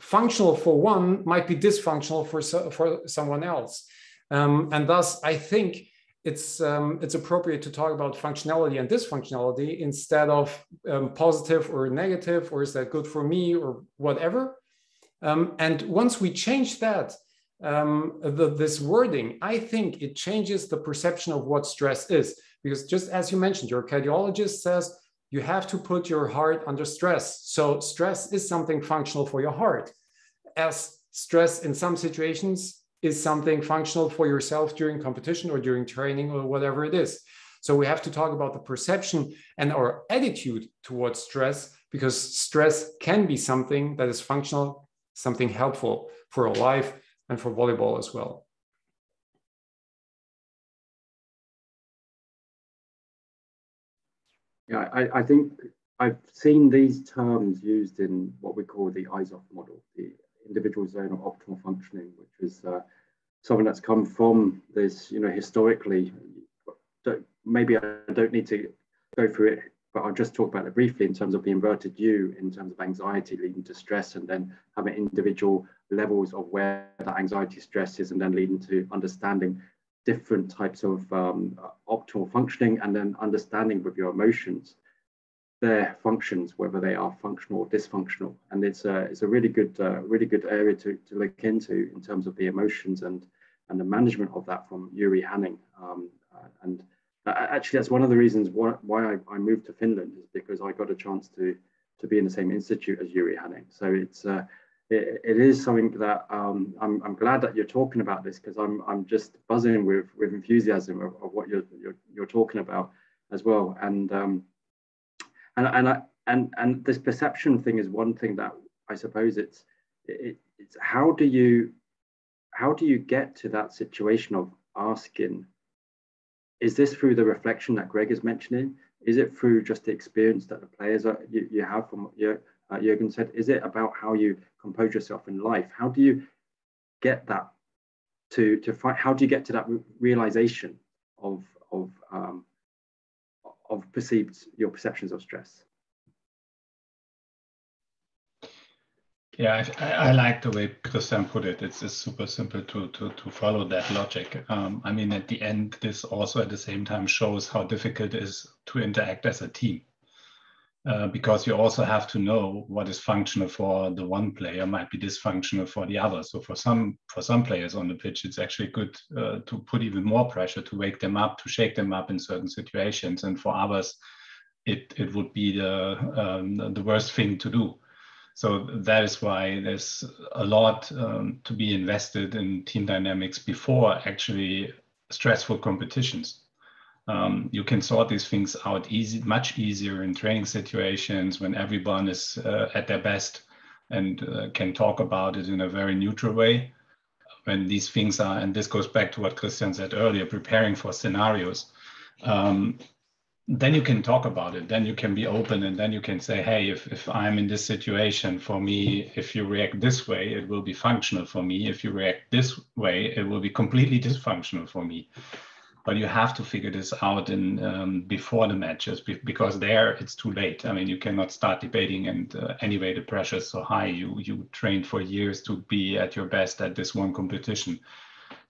functional for one might be dysfunctional for, so, for someone else. Um, and thus, I think it's, um, it's appropriate to talk about functionality and dysfunctionality instead of um, positive or negative, or is that good for me or whatever. Um, and once we change that, um, the, this wording, I think it changes the perception of what stress is. Because just as you mentioned, your cardiologist says you have to put your heart under stress. So stress is something functional for your heart, as stress in some situations is something functional for yourself during competition or during training or whatever it is. So we have to talk about the perception and our attitude towards stress because stress can be something that is functional, something helpful for a life and for volleyball as well. Yeah, I, I think I've seen these terms used in what we call the IZOF model, the individual zone of optimal functioning, which is uh, something that's come from this, you know, historically. maybe I don't need to go through it, but I'll just talk about it briefly in terms of the inverted U, in terms of anxiety leading to stress, and then having individual levels of where that anxiety stress is and then leading to understanding different types of um, optimal functioning and then understanding with your emotions their functions whether they are functional or dysfunctional and it's a it's a really good uh, really good area to, to look into in terms of the emotions and and the management of that from Yuri Hanin um, uh, and actually, that's one of the reasons why, why I, I, moved to Finland is because I got a chance to to be in the same institute as Yuri Hanin. So it's uh, it, it is something that um, I'm, I'm glad that you're talking about this because I'm, I'm just buzzing with, with enthusiasm of, of what you're, you're, you're talking about as well. And um, and and I, and and this perception thing is one thing that I suppose it's it, it's how do you how do you get to that situation of asking is this through the reflection that Greg is mentioning? Is it through just the experience that the players are, you, you have from what uh, Jürgen said? Is it about how you compose yourself in life? How do you get that to, to find, how do you get to that realization of, of, um, of perceived, your perceptions of stress? Yeah, I, I, like the way Christian put it. It's, it's super simple to, to, to follow that logic. Um, I mean, at the end, this also at the same time shows how difficult it is to interact as a team. Uh, because you also have to know what is functional for the one player might be dysfunctional for the other. So for some for some players on the pitch, it's actually good uh, to put even more pressure to wake them up, to shake them up in certain situations, and for others, it it would be the um, the worst thing to do. So that is why there's a lot um, to be invested in team dynamics before actually stressful competitions. Um, you can sort these things out easy, much easier in training situations when everyone is uh, at their best and uh, can talk about it in a very neutral way. When these things are, and this goes back to what Christian said earlier, preparing for scenarios. Um, then you can talk about it then you can be open and then you can say hey if, if i'm in this situation for me if you react this way it will be functional for me if you react this way it will be completely dysfunctional for me but you have to figure this out in um, before the matches because there it's too late i mean you cannot start debating and uh, anyway the pressure is so high you you trained for years to be at your best at this one competition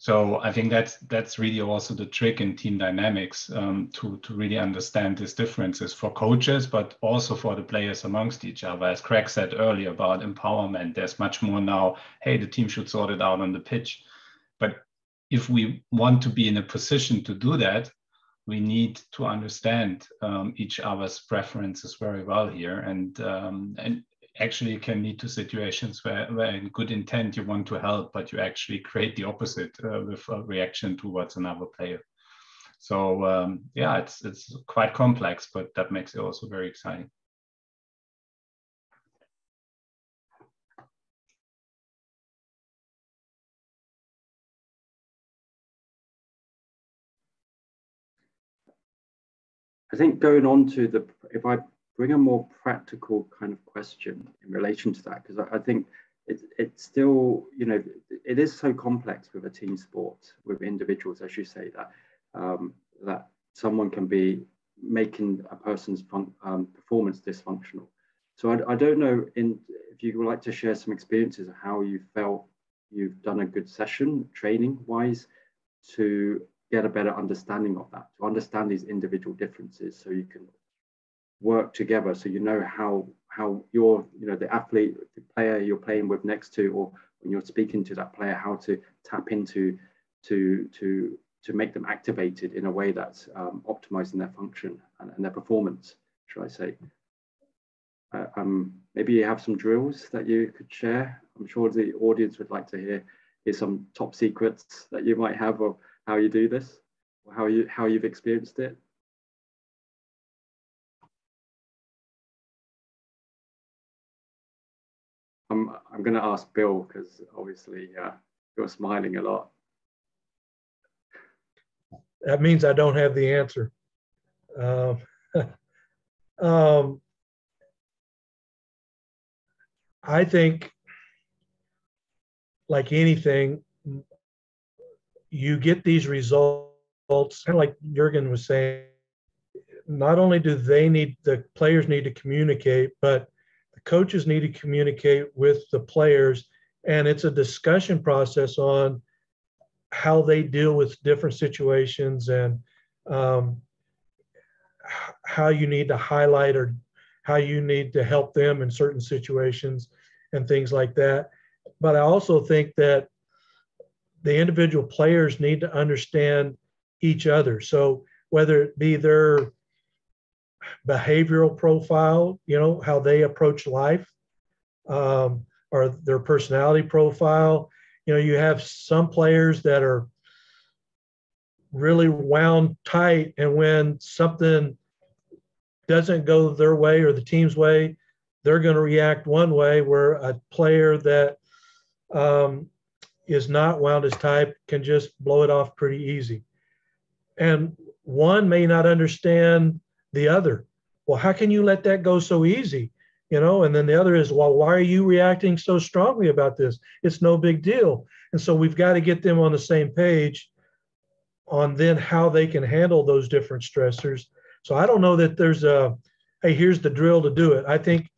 so I think that's that's really also the trick in team dynamics um, to to really understand these differences for coaches, but also for the players amongst each other. As Craig said earlier about empowerment, there's much more now. Hey, the team should sort it out on the pitch. But if we want to be in a position to do that, we need to understand um, each other's preferences very well here, and um, and actually it can lead to situations where, where in good intent you want to help, but you actually create the opposite uh, with a reaction towards another player. So um, yeah, it's it's quite complex, but that makes it also very exciting. I think going on to the, if I bring a more practical kind of question in relation to that because I, I, think it, it's still you know it is so complex with a team sport with individuals as you say that um, that someone can be making a person's fun, um, performance dysfunctional. So I, I, don't know in if you would like to share some experiences of how you felt you've done a good session training wise to get a better understanding of that to understand these individual differences so you can work together so you know how how you're you know the athlete the player you're playing with next to or when you're speaking to that player how to tap into to to to make them activated in a way that's um, optimizing their function and, and, their performance should i say. Uh, um, maybe you have some drills that you could share. I'm sure the audience would like to hear hear some top secrets that you might have of how you do this or how you how you've experienced it I'm, I'm going to ask Bill because obviously uh, you're smiling a lot. That means I don't have the answer. Um, um, I think, like anything, you get these results, kind of like Jürgen was saying. Not only do they need the players need to communicate, but the coaches need to communicate with the players, and it's a discussion process on how they deal with different situations and um, how you need to highlight or how you need to help them in certain situations and things like that. But I also think that the individual players need to understand each other. So whether it be their behavioral profile, you know, how they approach life, um, or their personality profile. You know, you have some players that are really wound tight, and when something doesn't go their way or the team's way, they're going to react one way. Where a player that um, is not wound as tight can just blow it off pretty easy. And one may not understand the other. Well, how can you let that go so easy? You know, and then the other is, well, why are you reacting so strongly about this? It's no big deal. And so we've got to get them on the same page on then how they can handle those different stressors. So I don't know that there's a, hey, here's the drill to do it. I think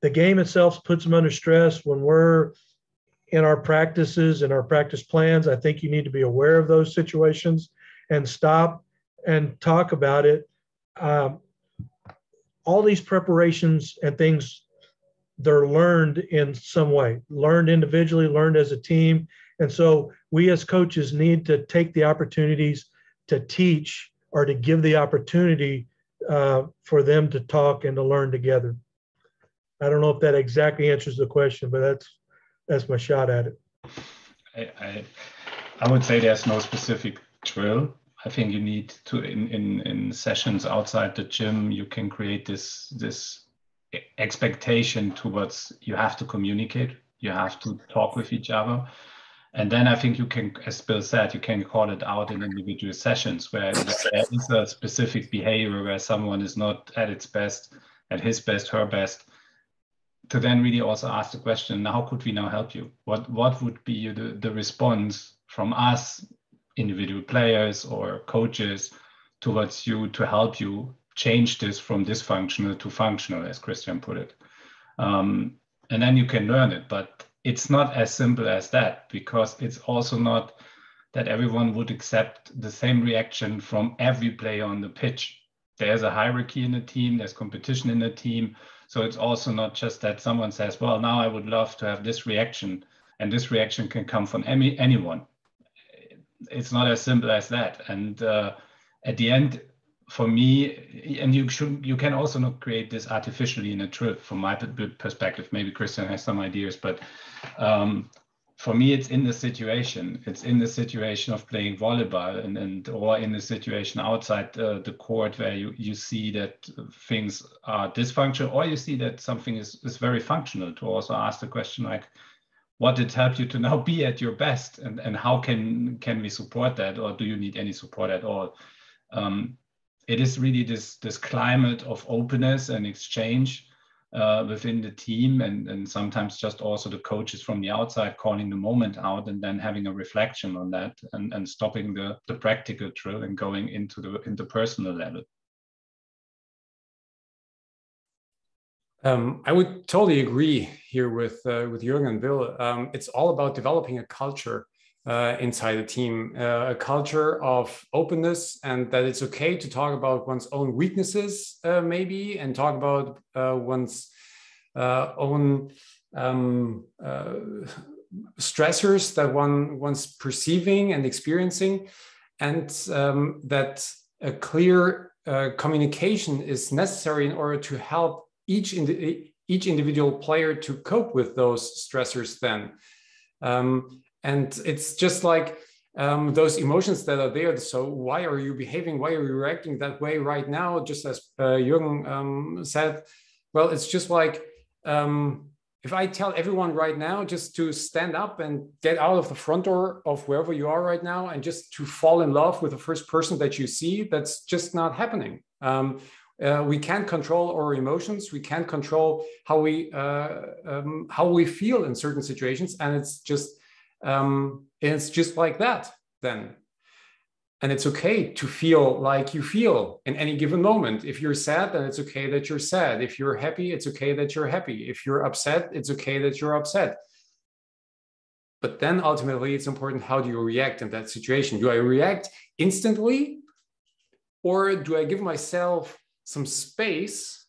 the game itself puts them under stress when we're in our practices and our practice plans. I think you need to be aware of those situations and stop and talk about it. Um, all these preparations and things, they're learned in some way, learned individually, learned as a team. And so we as coaches need to take the opportunities to teach or to give the opportunity uh, for them to talk and to learn together. I don't know if that exactly answers the question, but that's that's my shot at it. I, I, I would say there's no specific drill. I think you need to in, in in sessions outside the gym you can create this this expectation towards you have to communicate you have to talk with each other and then I think you can, as Bill said, you can call it out in individual sessions where there is a specific behavior where someone is not at its best, at his best, her best, to then really also ask the question, how could we now help you? What what would be the, the response from us, individual players or coaches, towards you to help you change this from dysfunctional to functional, as Christian put it. Um, and then you can learn it, but it's not as simple as that because it's also not that everyone would accept the same reaction from every player on the pitch. There's a hierarchy in the team, there's competition in the team so it's also not just that someone says, well, now I would love to have this reaction, and this reaction can come from any, anyone. It's not as simple as that. And uh, at the end, for me, and you should, you can also not create this artificially in a trip. From my perspective, maybe Christian has some ideas, but um, for me it's in the situation. It's in the situation of playing volleyball and, and or in the situation outside uh, the court where you, you see that things are dysfunctional or you see that something is, is very functional. To also ask the question like what did help you to now be at your best? And, and how can can we support that? Or do you need any support at all? Um, it is really this this climate of openness and exchange uh, within the team and, and sometimes just also the coaches from the outside calling the moment out and then having a reflection on that and, and stopping the, the practical drill and going into the into personal level. Um, I would totally agree here with uh, with Jürgen and Bill. Um, it's all about developing a culture uh, inside the team, uh, a culture of openness, and that it's okay to talk about one's own weaknesses, uh, maybe, and talk about uh, one's uh, own um, uh, stressors that one one's perceiving and experiencing, and um, that a clear communication is necessary in order to help each each individual player to cope with those stressors. Then. Um, and it's just like um, those emotions that are there. So why are you behaving? Why are you reacting that way right now? Just as uh, Jürgen um, said, well, it's just like um, if I tell everyone right now just to stand up and get out of the front door of wherever you are right now and just to fall in love with the first person that you see, that's just not happening. Um, uh, we can't control our emotions. We can't control how we uh, um, how we feel in certain situations, and it's just um, and it's just like that then. And it's okay to feel like you feel in any given moment. If you're sad then it's okay that you're sad. If you're happy it's okay that you're happy. If you're upset it's okay that you're upset. But then ultimately it's important how do you react in that situation? Do i react instantly or do i give myself some space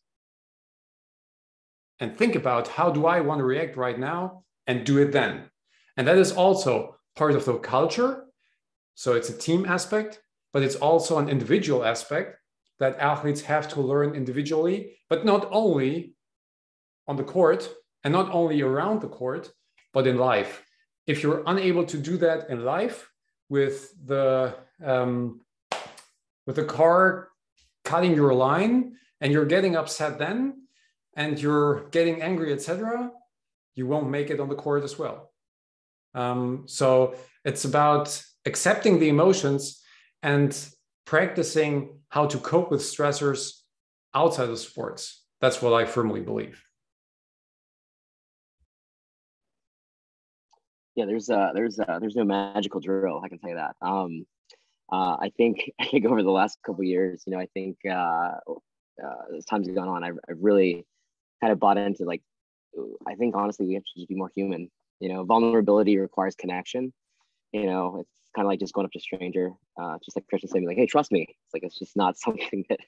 and think about how do i want to react right now and do it then and that is also part of the culture. So it's a team aspect. but it's also an individual aspect that athletes have to learn individually, but not only on the court and not only around the court, but in life. If you're unable to do that in life with the um, with the car cutting your line and you're getting upset then and you're getting angry, etc., you won't make it on the court as well. Um, so it's about accepting the emotions and practicing how to cope with stressors outside of sports. That's what I firmly believe. Yeah, there's uh, there's uh, there's no magical drill. I can tell you that. Um, uh, I think I think over the last couple years, you know, I think uh, uh, as time's gone on, I, I really kind of bought into like, I think honestly, we have to just be more human. You know, vulnerability requires connection. You know, it's kind of like just going up to a stranger, uh, just like Christian saying, like, "Hey, trust me." It's like it's just not something that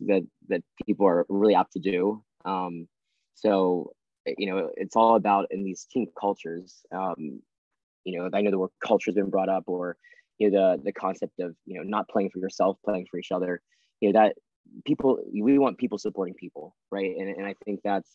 that that people are really apt to do. Um, so, you know, it's all about in these team cultures. Um, you know, I know the word culture has been brought up, or you know, the the concept of you know not playing for yourself, playing for each other. You know that people we want people supporting people, right? And and I think that's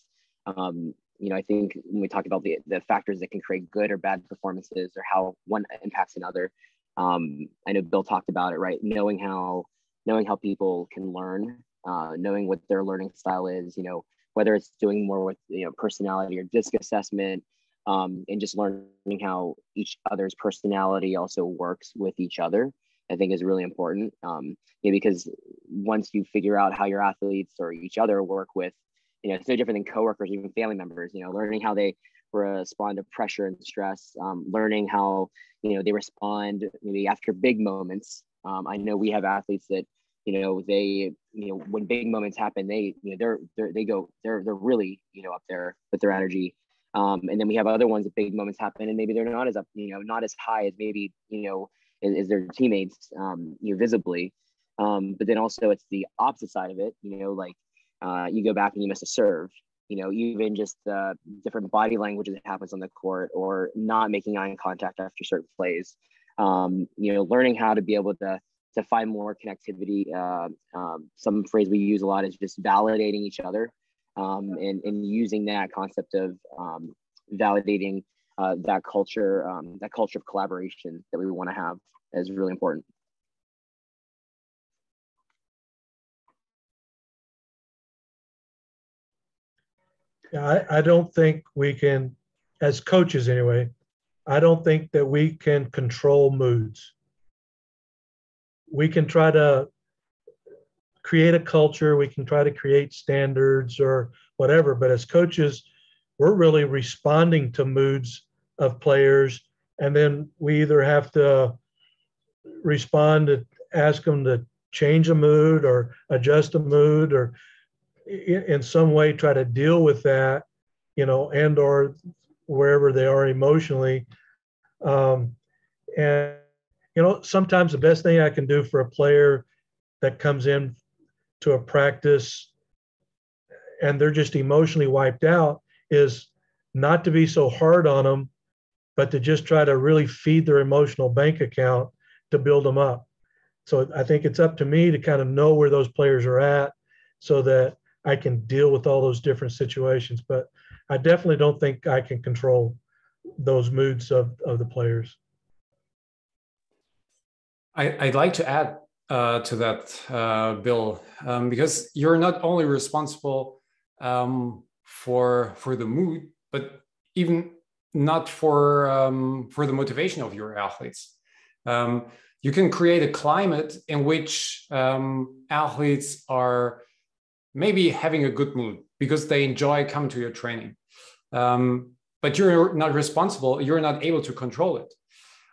um, you know, I think when we talk about the, the factors that can create good or bad performances or how one impacts another, um, I know Bill talked about it, right? Knowing how knowing how people can learn, uh, knowing what their learning style is, you know, whether it's doing more with you know personality or disc assessment, um, and just learning how each other's personality also works with each other. I think is really important. Um, yeah, because once you figure out how your athletes or each other work with you know, it's no different than coworkers, even family members, you know, learning how they respond to pressure and stress, um, learning how, you know, they respond maybe after big moments. Um, I know we have athletes that, you know, they, you know, when big moments happen, they, you know, they're, they're, they go, they're, they're really, you know, up there with their energy. Um, and then we have other ones that big moments happen and maybe they're not as up, you know, not as high as maybe, you know, as, as their teammates, um, you know, visibly. Um, but then also it's the opposite side of it, you know, like uh, you go back and you miss a serve you know even just the different body language that happens on the court or not making eye contact after certain plays. Um, you know learning how to be able to to find more connectivity uh, um, some phrase we use a lot is just validating each other um, and, and using that concept of um, validating uh, that culture um, that culture of collaboration that we want to have is really important I, I don't think we can, as coaches anyway, I don't think that we can control moods. We can try to create a culture, we can try to create standards or whatever, but as coaches, we're really responding to moods of players. And then we either have to respond to ask them to change a mood or adjust a mood or in some way try to deal with that, you know, and or wherever they are emotionally. Um, and you know, sometimes the best thing I can do for a player that comes in to a practice and they're just emotionally wiped out is not to be so hard on them, but to just try to really feed their emotional bank account to build them up. So I think it's up to me to kind of know where those players are at so that I can deal with all those different situations. But I definitely don't think I can control those moods of, of the players. I, would like to add uh, to that, uh, Bill, um, because you're not only responsible um, for for the mood, but even not for um, for the motivation of your athletes. Um, you can create a climate in which um, athletes are maybe having a good mood because they enjoy coming to your training. Um, but you're not responsible, you're not able to control it.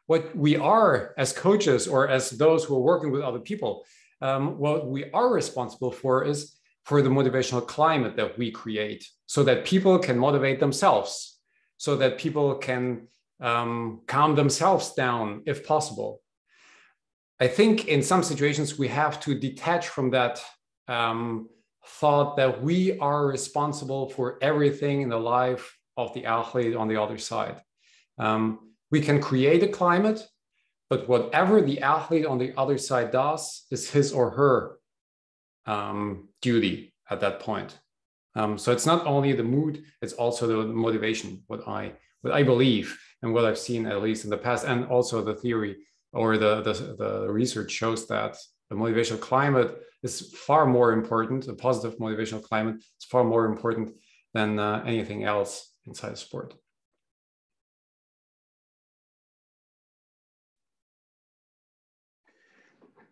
What we are as coaches or as those who are working with other people, um, what we are responsible for is for the motivational climate that we create so that people can motivate themselves, so that people can um, calm themselves down if possible. I think in some situations we have to detach from that um, thought that we are responsible for everything in the life of the athlete on the other side. Um, we can create a climate, but whatever the athlete on the other side does is his or her um, duty at that point. Um, so it's not only the mood, it's also the motivation, what I what I believe and what I've seen at least in the past, and also the theory or the, the, the research shows that the motivational climate is far more important, a positive motivational climate is far more important than uh, anything else inside a sport.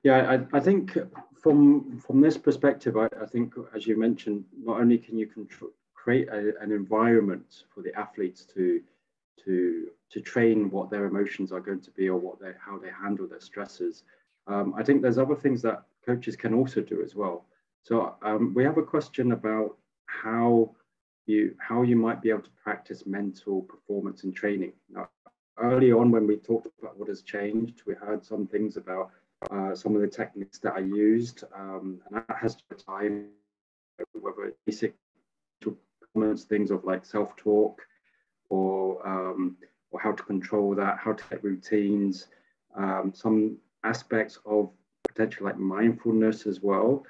Yeah, I, I think from from this perspective, I, I think, as you mentioned, not only can you create a, an environment for the athletes to to to train what their emotions are going to be or what they how they handle their stresses. Um, I think there's other things that coaches can also do as well. So um, we have a question about how you how you might be able to practice mental performance in training. Now, early on when we talked about what has changed, we heard some things about uh, some of the techniques that I used, um, and that has to time, whether basic performance things of like self-talk or um, or how to control that, how to get routines, um, some aspects of potential like mindfulness as well.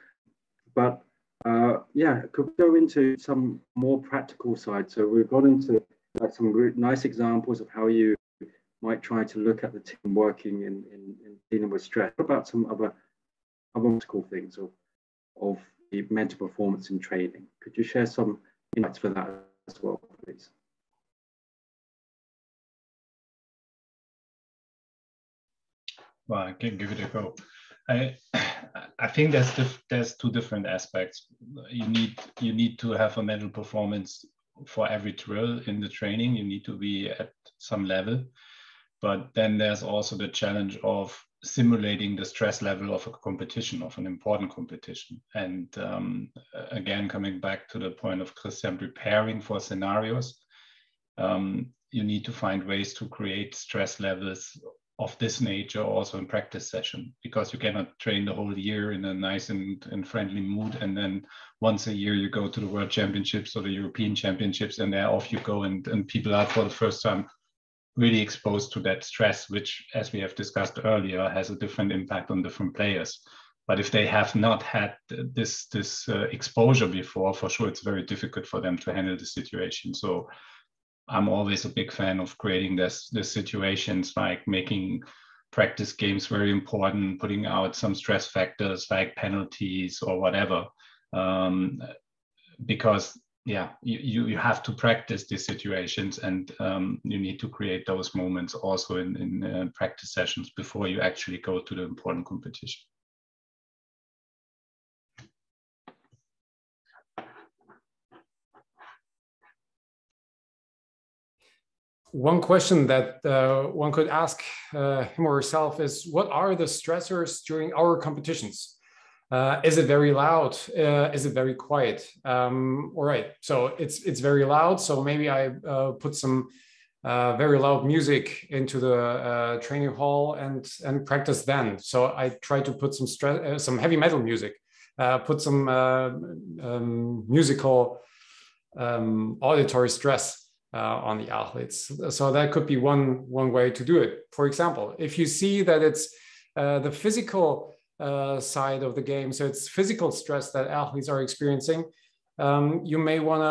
But uh, yeah, could go into some more practical side. So we've got into like some nice examples of how you might try to look at the team working in, in, in dealing with stress. What about some other other practical things of of the mental performance in training? Could you share some insights for that as well, please? Well, I can give it a go. I think there's there's two different aspects. You need you need to have a mental performance for every drill in the training. You need to be at some level, but then there's also the challenge of simulating the stress level of a competition, of an important competition. And um, again, coming back to the point of Christian preparing for scenarios, um, you need to find ways to create stress levels of this nature also in practice session because you cannot train the whole year in a nice and, and friendly mood and then once a year you go to the world championships or the european championships and there off you go and, and people are for the first time really exposed to that stress which as we have discussed earlier has a different impact on different players. But if they have not had this this uh, exposure before for sure it's very difficult for them to handle the situation. So I'm always a big fan of creating this, situations like making practice games very important, putting out some stress factors like penalties or whatever. Um, because yeah, you, you have to practice these situations and um, you need to create those moments also in, in uh, practice sessions before you actually go to the important competition. One question that uh, one could ask uh, him or herself is what are the stressors during our competitions? Uh, is it very loud? Uh, is it very quiet? Um, all right. So it's it's very loud. So maybe i uh, put some uh, very loud music into the training hall and and practice then. So i try to put some stress some heavy metal music put some um, musical um, auditory stress on the athletes. So that could be one one way to do it. For example, if you see that it's uh, the physical uh, side of the game, so it's physical stress that athletes are experiencing, um, you may want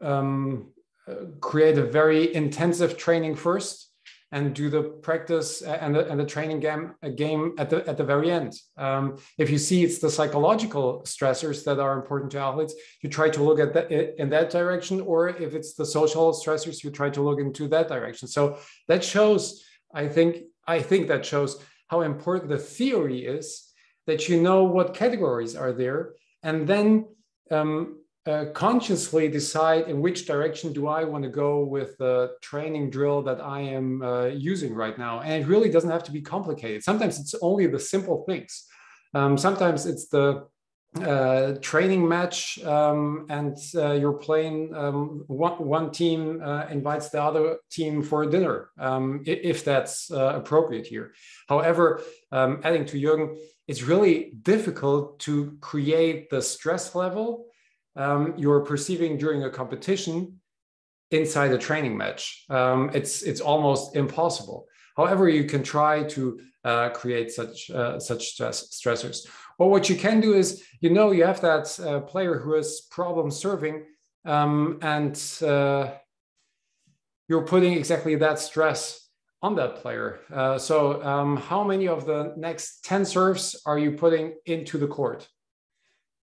to um, uh, create a very intensive training first and do the practice and the, and the training game, game at the at the very end. Um, if you see it's the psychological stressors that are important to athletes, you try to look at that in that direction, or if it's the social stressors, you try to look into that direction. So that shows, I think, I think that shows how important the theory is that you know what categories are there, and then um, uh, consciously decide in which direction do I want to go with the training drill that I am uh, using right now. And it really doesn't have to be complicated. Sometimes it's only the simple things. Um, sometimes it's the uh, training match um, and uh, you're playing um, one, one team uh, invites the other team for a dinner um, if that's uh, appropriate here however um, adding to jürgen it's really difficult to create the stress level um, you're perceiving during a competition inside a training match. Um, it's it's almost impossible. However, you can try to uh, create such uh, such stress, stressors. Or what you can do is, you know, you have that uh, player who has problem serving, um, and uh, you're putting exactly that stress on that player. Uh, so, um, how many of the next ten serves are you putting into the court?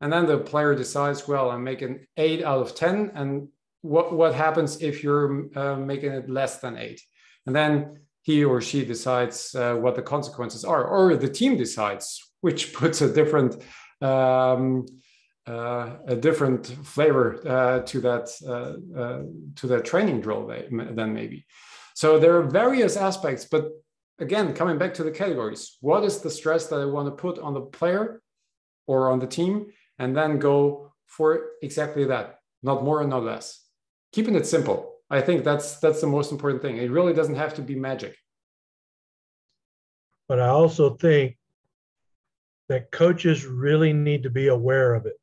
And then the player decides, well, I'm making eight out of ten, and what what happens if you're uh, making it less than eight? And then he or she decides uh, what the consequences are, or the team decides, which puts a different um, uh, a different flavor uh, to that uh, uh, to that training drill then maybe. So there are various aspects, but again, coming back to the categories, what is the stress that I want to put on the player or on the team, and then go for exactly that, not more and not less. Keeping it simple I think that's that's the most important thing. It really doesn't have to be magic. But I also think that coaches really need to be aware of it.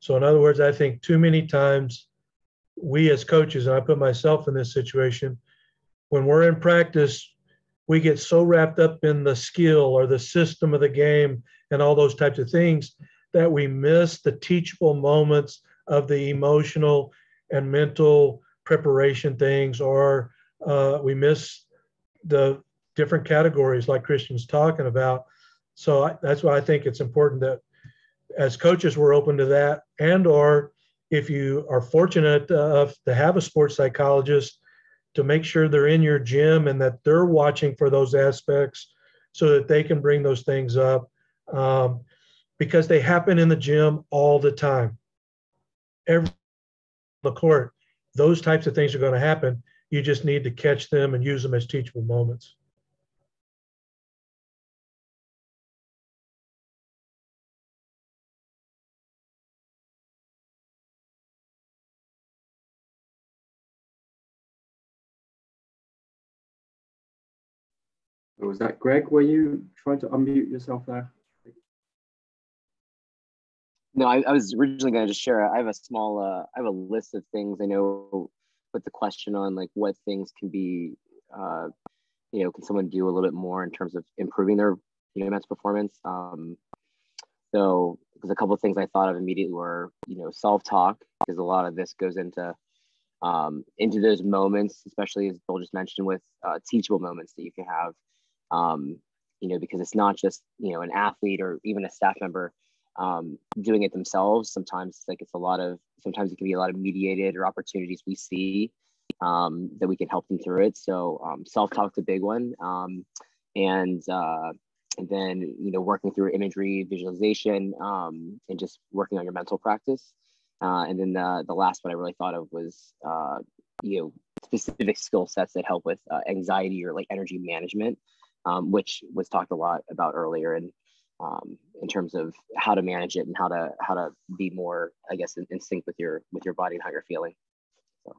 So in other words, I think too many times we as coaches, and I put myself in this situation, when we're in practice, we get so wrapped up in the skill or the system of the game and all those types of things that we miss the teachable moments of the emotional and mental preparation things or uh, we miss the different categories like Christian's talking about. So I, that's why I think it's important that as coaches we're open to that and or if you are fortunate uh, to have a sports psychologist to make sure they're in your gym and that they're watching for those aspects so that they can bring those things up um, because they happen in the gym all the time every the court those types of things are going to happen. You just need to catch them and use them as teachable moments. Oh, was that Greg? Were you trying to unmute yourself there? No, I, I was originally going to just share. I have a small, uh, I have a list of things I know. Put the question on like what things can be, uh, you know, can someone do a little bit more in terms of improving their you know men's performance. Um, so, because a couple of things I thought of immediately were, you know, self talk, because a lot of this goes into um, into those moments, especially as Bill just mentioned, with uh, teachable moments that you can have. Um, you know, because it's not just you know an athlete or even a staff member um, doing it themselves. Sometimes like it's a lot of sometimes it can be a lot of mediated or opportunities we see um, that we can help them through it. So um, self talk's a big one, um, and uh, and then you know working through imagery, visualization, um, and just working on your mental practice. Uh, and then the the last one I really thought of was uh, you know specific skill sets that help with uh, anxiety or like energy management, um, which was talked a lot about earlier. And um, in terms of how to manage it and how to how to be more i guess in, in sync with your with your body and how you're feeling so.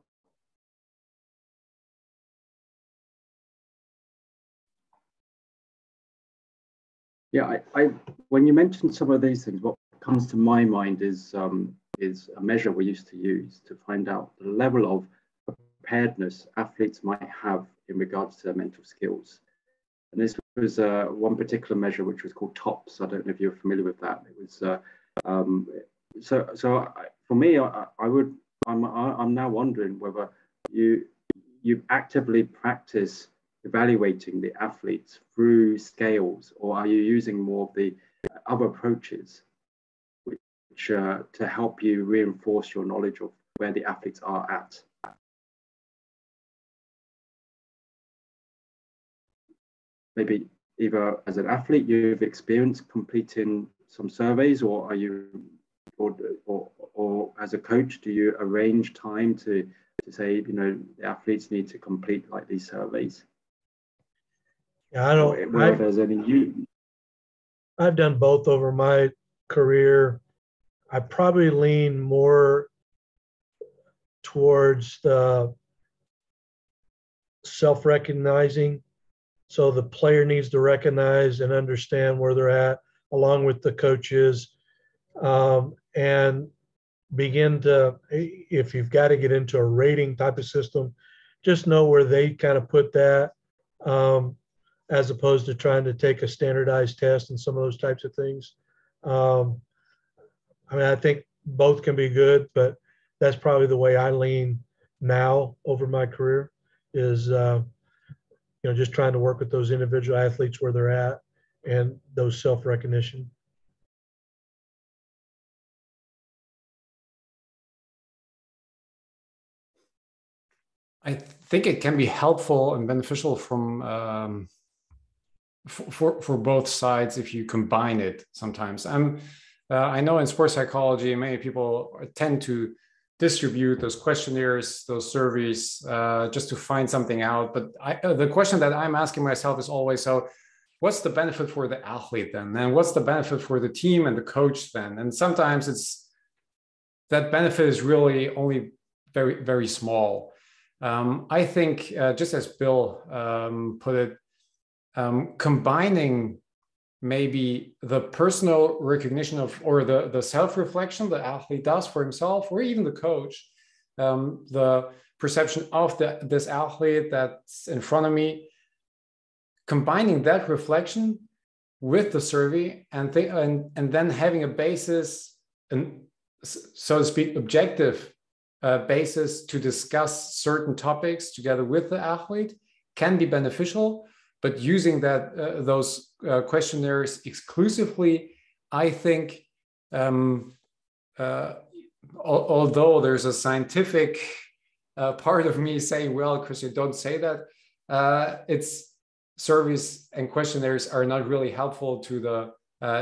yeah I, I when you mentioned some of these things what comes to my mind is um, is a measure we used to use to find out the level of preparedness athletes might have in regards to their mental skills and this was uh, one particular measure which was called TOPS. I don't know if you're familiar with that. It was uh, um, so. So I, for me, I, I would. I'm. I'm now wondering whether you you actively practice evaluating the athletes through scales, or are you using more of the other approaches, which uh, to help you reinforce your knowledge of where the athletes are at? Maybe either as an athlete you've experienced completing some surveys or are you or, or, or as a coach do you arrange time to to say you know the athletes need to complete like these surveys? Yeah i don't or, there's any you i've done both over my career. I probably lean more towards the self-recognizing so the player needs to recognize and understand where they're at, along with the coaches, um, and begin to, if you've got to get into a rating type of system, just know where they kind of put that um, as opposed to trying to take a standardized test and some of those types of things. Um, I mean, I think both can be good, but that's probably the way I lean now over my career is, uh, you know, just trying to work with those individual athletes where they're at and those self recognition. I think it can be helpful and beneficial from um, for for both sides if you combine it. Sometimes I'm uh, I know in sports psychology, many people tend to distribute those questionnaires, those surveys, uh, just to find something out. But I, uh, the question that I'm asking myself is always so. What's the benefit for the athlete then? And what's the benefit for the team and the coach then? And sometimes it's that benefit is really only very, very small. Um, I think, uh, just as Bill um, put it, um, combining maybe the personal recognition of or the, the self-reflection the athlete does for himself or even the coach um, the perception of the, this athlete that's in front of me combining that reflection with the survey and, th- and, and then having a basis and so to speak objective uh, basis to discuss certain topics together with the athlete can be beneficial but using that uh, those uh, questionnaires exclusively i think um, uh, al- although there's a scientific uh, part of me saying well christian don't say that uh, it's surveys and questionnaires are not really helpful to the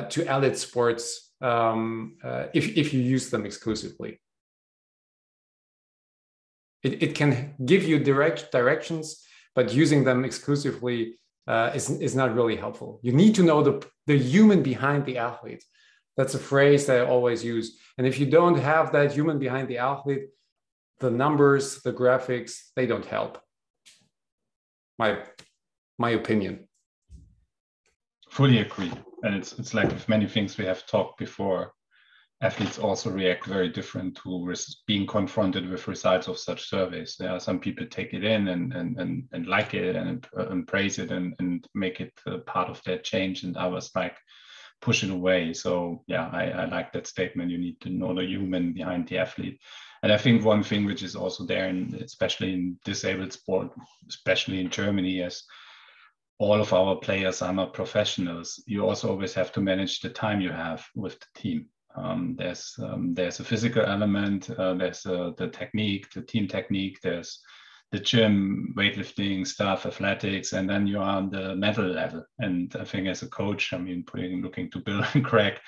to elite sports um, if, if you use them exclusively. It, it can give you direct directions, but using them exclusively uh, is, is not really helpful. You need to know the, the human behind the athlete. That's a phrase that I always use. And if you don't have that human behind the athlete, the numbers, the graphics, they don't help. My, my opinion. Fully agree. And it's, it's like with many things we have talked before, athletes also react very different to being confronted with results of such surveys. There are some people take it in and and and, and like it and, uh, and praise it and, and make it part of their change, and others like push it away. So yeah, I, I like that statement. You need to know the human behind the athlete. And I think one thing which is also there, and especially in disabled sport, especially in Germany, as all of our players are not professionals, you also always have to manage the time you have with the team. Um, there's um, there's a physical element, uh, there's uh, the technique, the team technique, there's the gym, weightlifting stuff, athletics, and then you are on the mental level. And I think as a coach, I mean, putting looking to Bill and Craig,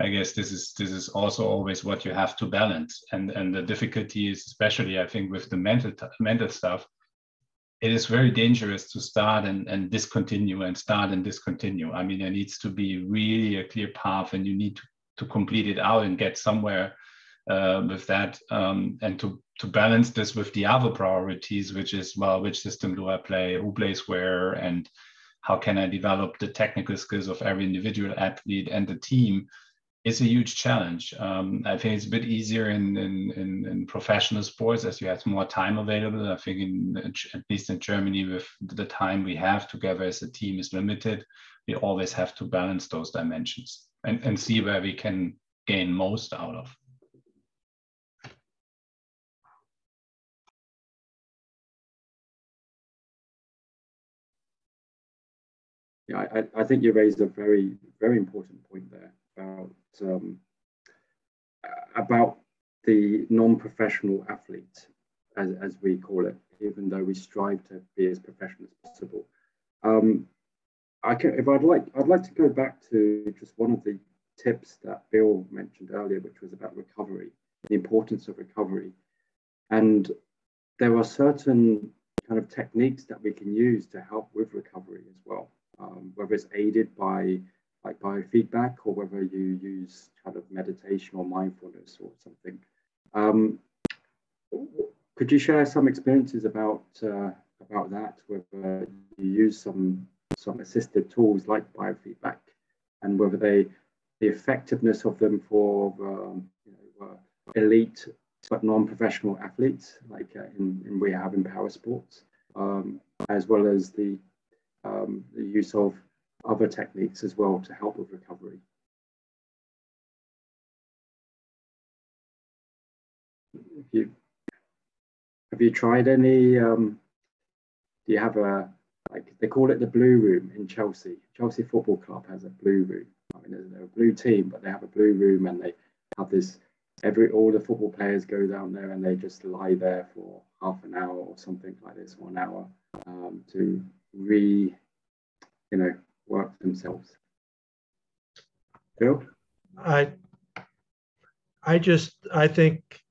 I guess this is this is also always what you have to balance. And and the difficulty is especially I think with the mental mental stuff, it is very dangerous to start and, and discontinue and start and discontinue. I mean, there needs to be really a clear path, and you need to to complete it out and get somewhere uh, with that um, and to to balance this with the other priorities which is well which system do i play who plays where and how can i develop the technical skills of every individual athlete and the team is a huge challenge. Um, i think it's a bit easier in, in, in, in, professional sports as you have more time available. I think in at least in germany with the time we have together as a team is limited. We always have to balance those dimensions and, and see where we can gain most out of. Yeah, I, I think you raised a very, very important point there about um, about the non-professional athlete, as, as we call it, even though we strive to be as professional as possible. Um, I can, if I'd like, I'd like to go back to just one of the tips that Bill mentioned earlier, which was about recovery, the importance of recovery. And there are certain kind of techniques that we can use to help with recovery as well, um, whether it's aided by like biofeedback or whether you use kind of meditation or mindfulness or something. Um, could you share some experiences about uh, about that, whether you use some some assisted tools like biofeedback and whether they the effectiveness of them for um, you know, uh, elite but non-professional athletes like uh, in, in we have in power sports um, as well as the um, the use of other techniques as well to help with recovery. Have you, have you tried any, um, do you have a, like they call it the blue room in Chelsea. Chelsea Football Club has a blue room. I mean, they're a blue team, but they have a blue room and they have this every all the football players go down there and they just lie there for half an hour or something like this, one hour, um, to re, you know, work themselves. Phil? I, I just, I think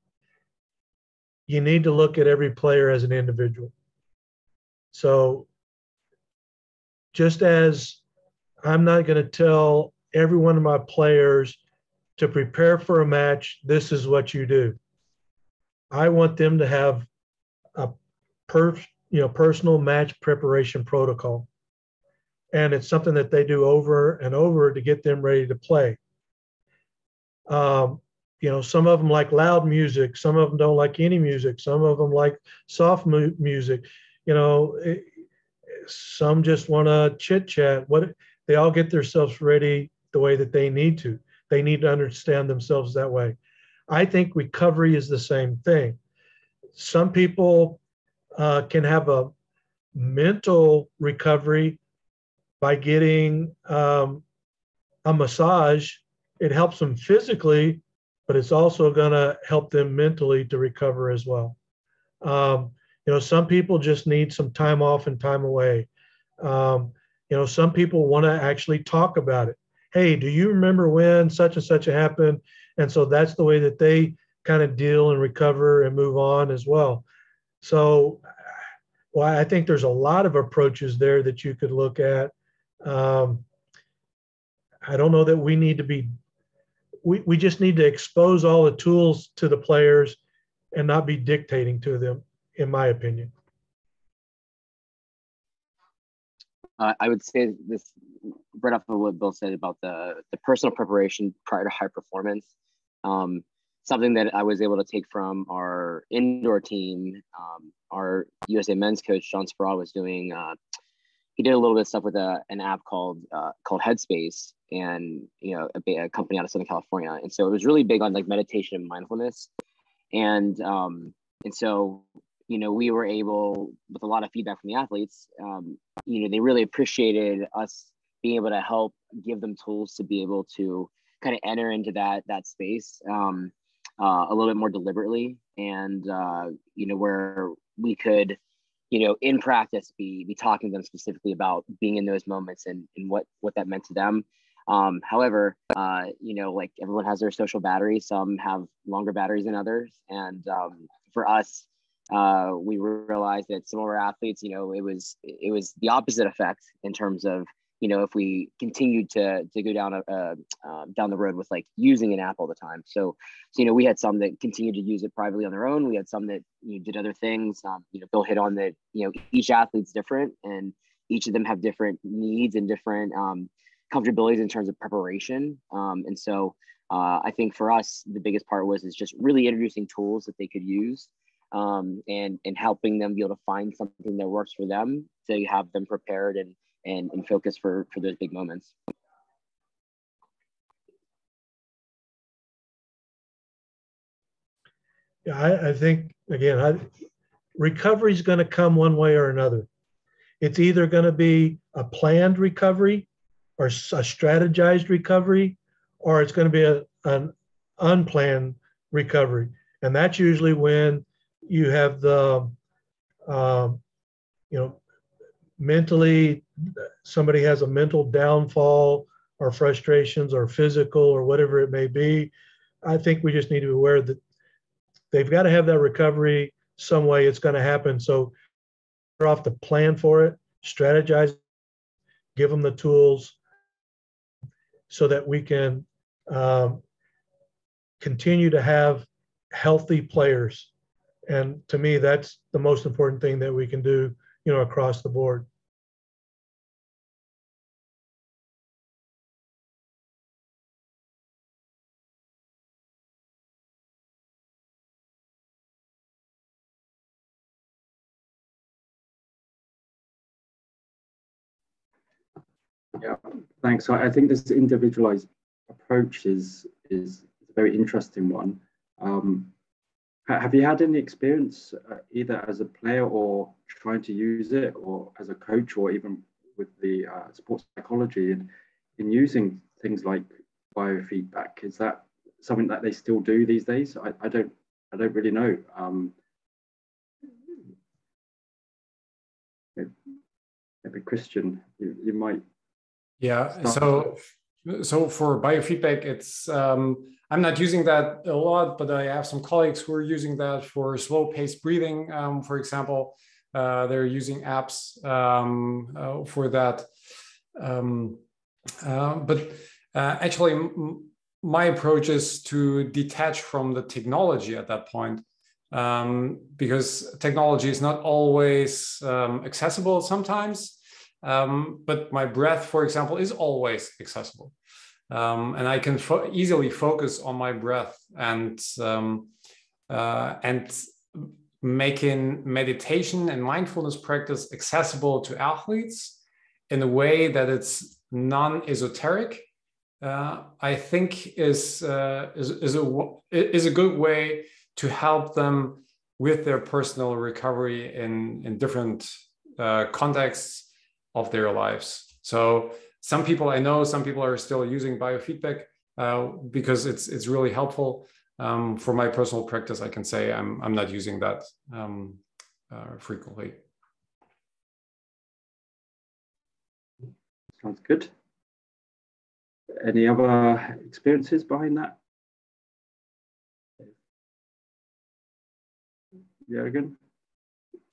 you need to look at every player as an individual. So just as I'm not going to tell every one of my players to prepare for a match, this is what you do. I want them to have a per, you know, personal match preparation protocol. And it's something that they do over and over to get them ready to play. Um, you know, some of them like loud music, some of them don't like any music, some of them like soft mu- music. You know, some just want to chit chat. What they all get themselves ready the way that they need to. They need to understand themselves that way. I think recovery is the same thing. Some people uh, can have a mental recovery by getting um, a massage. It helps them physically, but it's also going to help them mentally to recover as well. Um, you know, some people just need some time off and time away. Um, you know, some people want to actually talk about it hey, do you remember when such and such happened? And so that's the way that they kind of deal and recover and move on as well. So, well, I think there's a lot of approaches there that you could look at. Um, I don't know that we need to be, we, we just need to expose all the tools to the players and not be dictating to them, in my opinion. Uh, I would say this right off of what Bill said about the the personal preparation prior to high performance. Um, something that I was able to take from our indoor team. Um, our USA men's coach John Speraw, was doing. Uh, he did a little bit of stuff with a, an app called uh, called Headspace, and you know a, a, company out of Southern California. And so it was really big on like meditation and mindfulness, and um, and so you know, we were able, with a lot of feedback from the athletes, um, you know, they really appreciated us being able to help give them tools to be able to kind of enter into that that space um, uh, a little bit more deliberately, and uh, you know, where we could, you know, in practice, be be talking to them specifically about being in those moments and and what what that meant to them. Um, however, uh, you know, like everyone has their social battery. Some have longer batteries than others, and um, for us, uh, we realized that some of our athletes, you know, it was it was the opposite effect in terms of you know if we continued to to go down a, uh, down the road with like using an app all the time. So, so you know we had some that continued to use it privately on their own. We had some that you know, did other things. Um, you know, Bill hit on that. You know, each athlete's different, and each of them have different needs and different um, comfortabilities in terms of preparation. Um, and so, uh, I think for us, the biggest part was is just really introducing tools that they could use um, and and helping them be able to find something that works for them to have them prepared and and, and focus for for those big moments. Yeah, I, I think again, I, recovery is going to come one way or another. It's either going to be a planned recovery or a strategized recovery, or it's going to be a, an unplanned recovery. And that's usually when you have the, um, you know, mentally, somebody has a mental downfall or frustrations or physical or whatever it may be. I think we just need to be aware that they've got to have that recovery some way it's going to happen. So they're off to plan for it, strategize, give them the tools so that we can um, continue to have healthy players and to me, that's the most important thing that we can do, you know, across the board. Yeah, thanks. So I think this individualized approach is is a very interesting one. Um, have you had any experience uh, either as a player or trying to use it, or as a coach, or even with the uh, sports psychology in, in using things like biofeedback? Is that something that they still do these days? I, I don't I don't really know. Um, maybe Christian, you, you might. Yeah. So so for biofeedback, it's um, I'm not using that a lot, but I have some colleagues who are using that for slow paced breathing, um, for example. Uh, they're using apps um, uh, for that. Um, uh, but uh, actually, my approach is to detach from the technology at that point um, because technology is not always um, accessible sometimes. Um, but my breath, for example, is always accessible. Um, and I can fo- easily focus on my breath and um, uh, and making meditation and mindfulness practice accessible to athletes in a way that it's non-esoteric. Uh, I think is, uh, is is a is a good way to help them with their personal recovery in in different uh, contexts of their lives. So some people I know, some people are still using biofeedback uh, because it's it's really helpful. Um, for my personal practice, I can say I'm I'm not using that um, uh, frequently. Sounds good. Any other experiences behind that? Jürgen,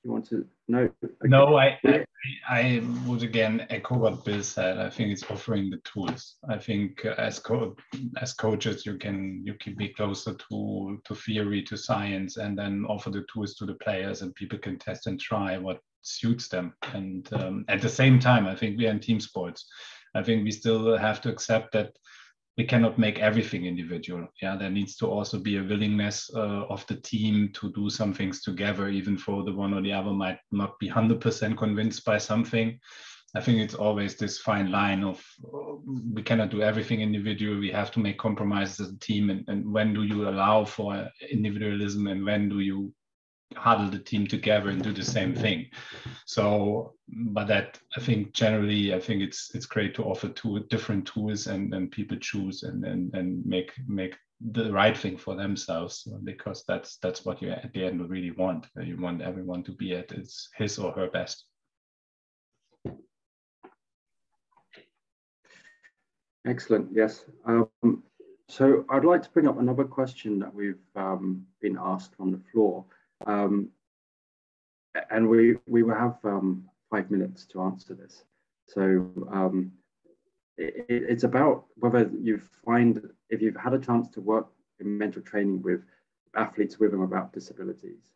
you want to no. Okay. No, I, I, I would again echo what Bill said. I think it's offering the tools. I think as co- as coaches, you can you can be closer to to theory, to science, and then offer the tools to the players, and people can test and try what suits them. And um, at the same time, I think we are in team sports. I think we still have to accept that we cannot make everything individual. Yeah, there needs to also be a willingness uh, of the team to do some things together, even though the one or the other might not be 100% convinced by something. I think it's always this fine line of uh, we cannot do everything individual. We have to make compromises as a team. And, and when do you allow for individualism and when do you huddle the team together and do the same thing. So, but that I think generally, I think it's it's great to offer two different tools and and people choose and and and make make the right thing for themselves because that's that's what you at the end really want. You want everyone to be at its his or her best. Excellent. Yes. Um, so I'd like to bring up another question that we've um, been asked on the floor. Um, and we we will have um, five minutes to answer this. So um, it, it's about whether you find if you've had a chance to work in mental training with athletes with and without disabilities,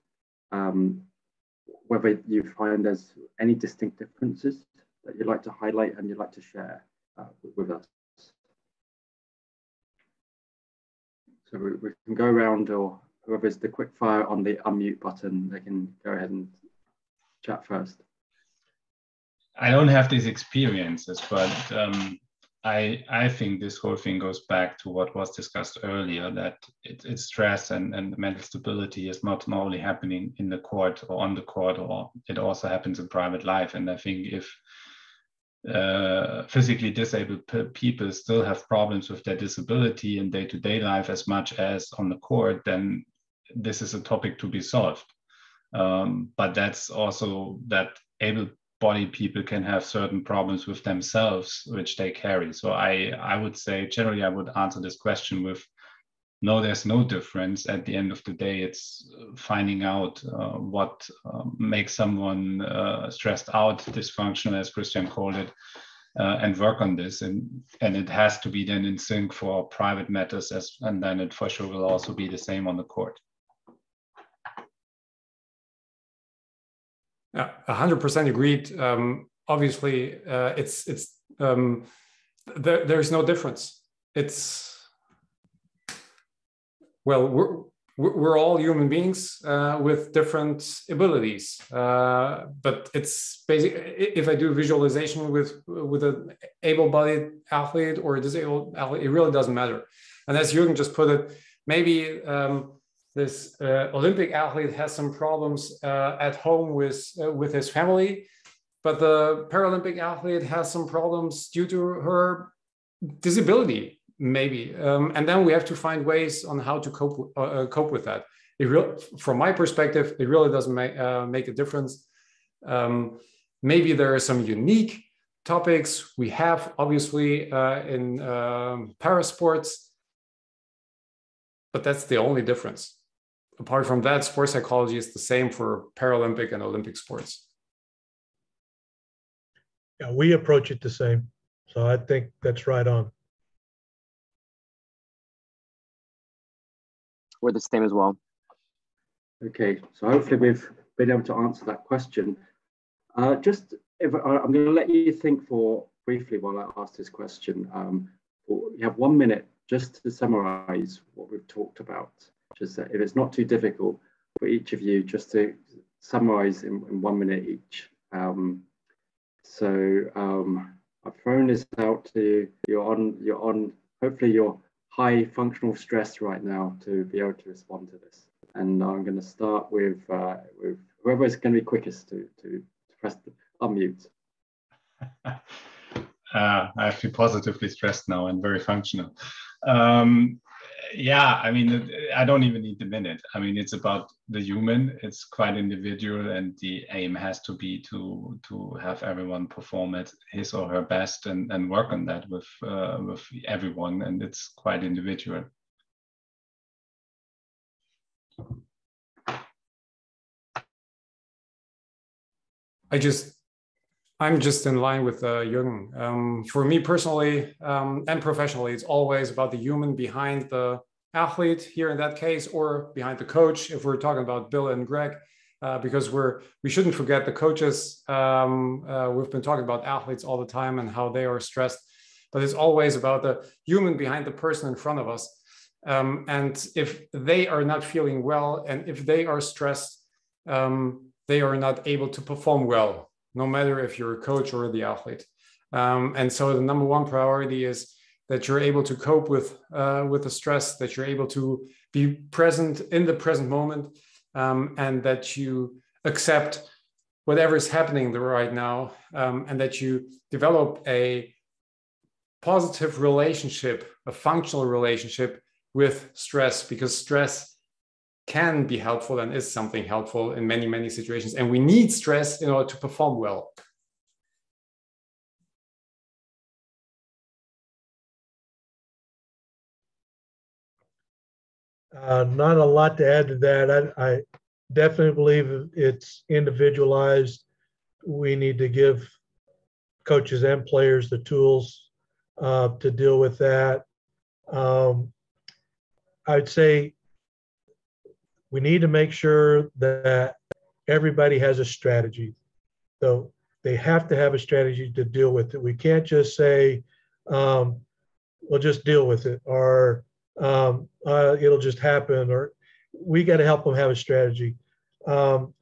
um, whether you find there's any distinct differences that you'd like to highlight and you'd like to share uh, with us. So we, we can go around or whoever's the quick fire on the unmute button, they can go ahead and chat first. I don't have these experiences, but um, I I think this whole thing goes back to what was discussed earlier that it, it's stress and, and mental stability is not only happening in the court or on the court, or it also happens in private life. And I think if uh, physically disabled people still have problems with their disability in day-to-day life as much as on the court, then this is a topic to be solved. Um, but that's also that able-bodied people can have certain problems with themselves, which they carry. So I, I would say generally I would answer this question with no, there's no difference. At the end of the day, it's finding out uh, what uh, makes someone uh, stressed out, dysfunctional, as Christian called it, uh, and work on this. And and it has to be then in sync for private matters, as and then it for sure will also be the same on the court. Yeah, hundred percent agreed. Um, obviously, uh, it's it's um, there's no difference. It's well, we're we're all human beings uh, with different abilities uh, but it's basic if i do visualization with with an able-bodied athlete or a disabled athlete it really doesn't matter. And as jürgen just put it maybe um, this uh, olympic athlete has some problems uh, at home with uh, with his family but the paralympic athlete has some problems due to her disability maybe. Um, and then we have to find ways on how to cope uh, uh, cope with that. It real from my perspective it really doesn't make uh, make a difference. Um, maybe there are some unique topics we have obviously uh, in um, para sports but that's the only difference. Apart from that sports psychology is the same for paralympic and olympic sports. Yeah we approach it the same. So i think that's right on we're the same as well. Okay, so hopefully we've been able to answer that question. Uh, just if uh, I'm going to let you think for briefly while I ask this question. Um, you have one minute just to summarize what we've talked about. Just if it's not too difficult for each of you, just to summarize in, in one minute each. Um, so um, I've thrown this out to you. You're on. You're on. Hopefully, you're high functional stress right now to be able to respond to this. And I'm going to start with, uh, with whoever is going to be quickest to, to, to press the unmute. uh, I feel positively stressed now and very functional. Um, yeah, I mean, I don't even need the minute. I mean, it's about the human. It's quite individual, and the aim has to be to to have everyone perform at his or her best and and work on that with uh, with everyone. And it's quite individual. I just I'm just in line with uh, Jürgen. Um, for me personally um, and professionally, it's always about the human behind the athlete here in that case, or behind the coach if we're talking about Bill and Greg, uh, because we're we shouldn't forget the coaches. Um, uh, we've been talking about athletes all the time and how they are stressed, but it's always about the human behind the person in front of us. Um, and if they are not feeling well and if they are stressed, um, they are not able to perform well no matter if you're a coach or the athlete. Um, and so the number one priority is that you're able to cope with uh, with the stress, that you're able to be present in the present moment, um, and that you accept whatever is happening right now, um, and that you develop a positive relationship, a functional relationship with stress, because stress can be helpful and is something helpful in many, many situations. And we need stress in order to perform well. Uh, not a lot to add to that. I, I definitely believe it's individualized. We need to give coaches and players the tools uh, to deal with that. Um, I'd say we need to make sure that everybody has a strategy. So they have to have a strategy to deal with it. We can't just say, um, "We'll just deal with it," or um, uh, "It'll just happen," or we got to help them have a strategy. Um,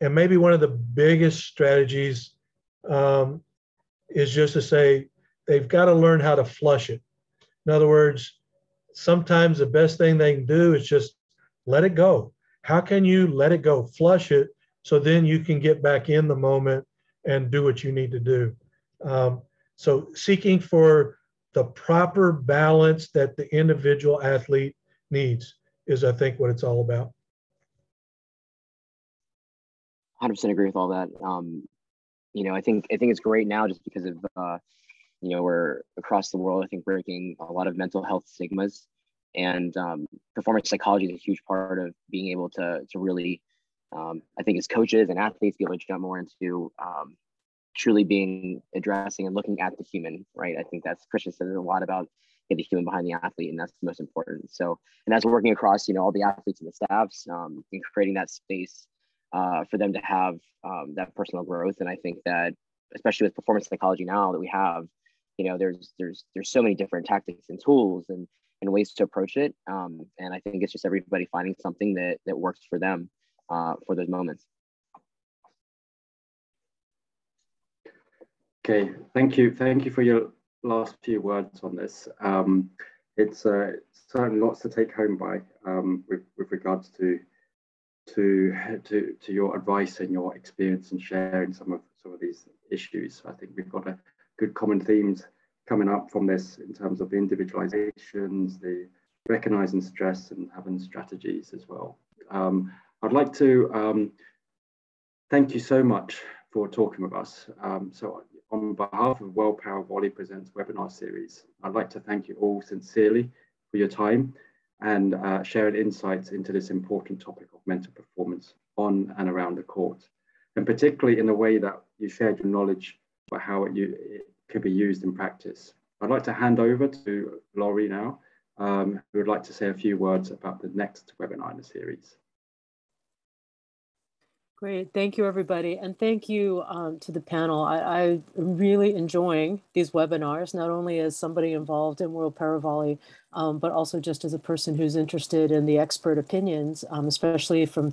and maybe one of the biggest strategies um, is just to say they've got to learn how to flush it. In other words, sometimes the best thing they can do is just let it go. How can you let it go? Flush it so then you can get back in the moment and do what you need to do. Um, so, seeking for the proper balance that the individual athlete needs is, I think, what it's all about. 100% agree with all that. Um, you know, I think I think it's great now just because of uh, you know we're across the world. I think breaking a lot of mental health stigmas and um, performance psychology is a huge part of being able to to really um, i think as coaches and athletes be able to jump more into um, truly being addressing and looking at the human right? I think that's christian said a lot about the human behind the athlete and that's the most important. So and that's working across you know all the athletes and the staffs um, and creating that space uh, for them to have um, that personal growth. And i think that especially with performance psychology now that we have you know there's there's there's so many different tactics and tools and and ways to approach it. Um, and I think it's just everybody finding something that that works for them uh, for those moments. Okay, thank you. Thank you for your last few words on this. Um, it's uh, certainly lots to take home by um, with, with regards to to to to your advice and your experience and sharing some of some of these issues. I think we've got a good common themes coming up from this in terms of the individualizations, the recognizing stress and having strategies as well. Um, I'd like to um, thank you so much for talking with us. Um, so on behalf of World Para Volley Presents webinar series, I'd like to thank you all sincerely for your time and uh, sharing insights into this important topic of mental performance on and around the court, and particularly in the way that you shared your knowledge about how it, it could be used in practice. I'd like to hand over to Laurie now, um, who would like to say a few words about the next webinar in the series. Great, thank you everybody. And thank you um, to the panel. I, am really enjoying these webinars, not only as somebody involved in World Paravolley, um, but also just as a person who's interested in the expert opinions, um, especially from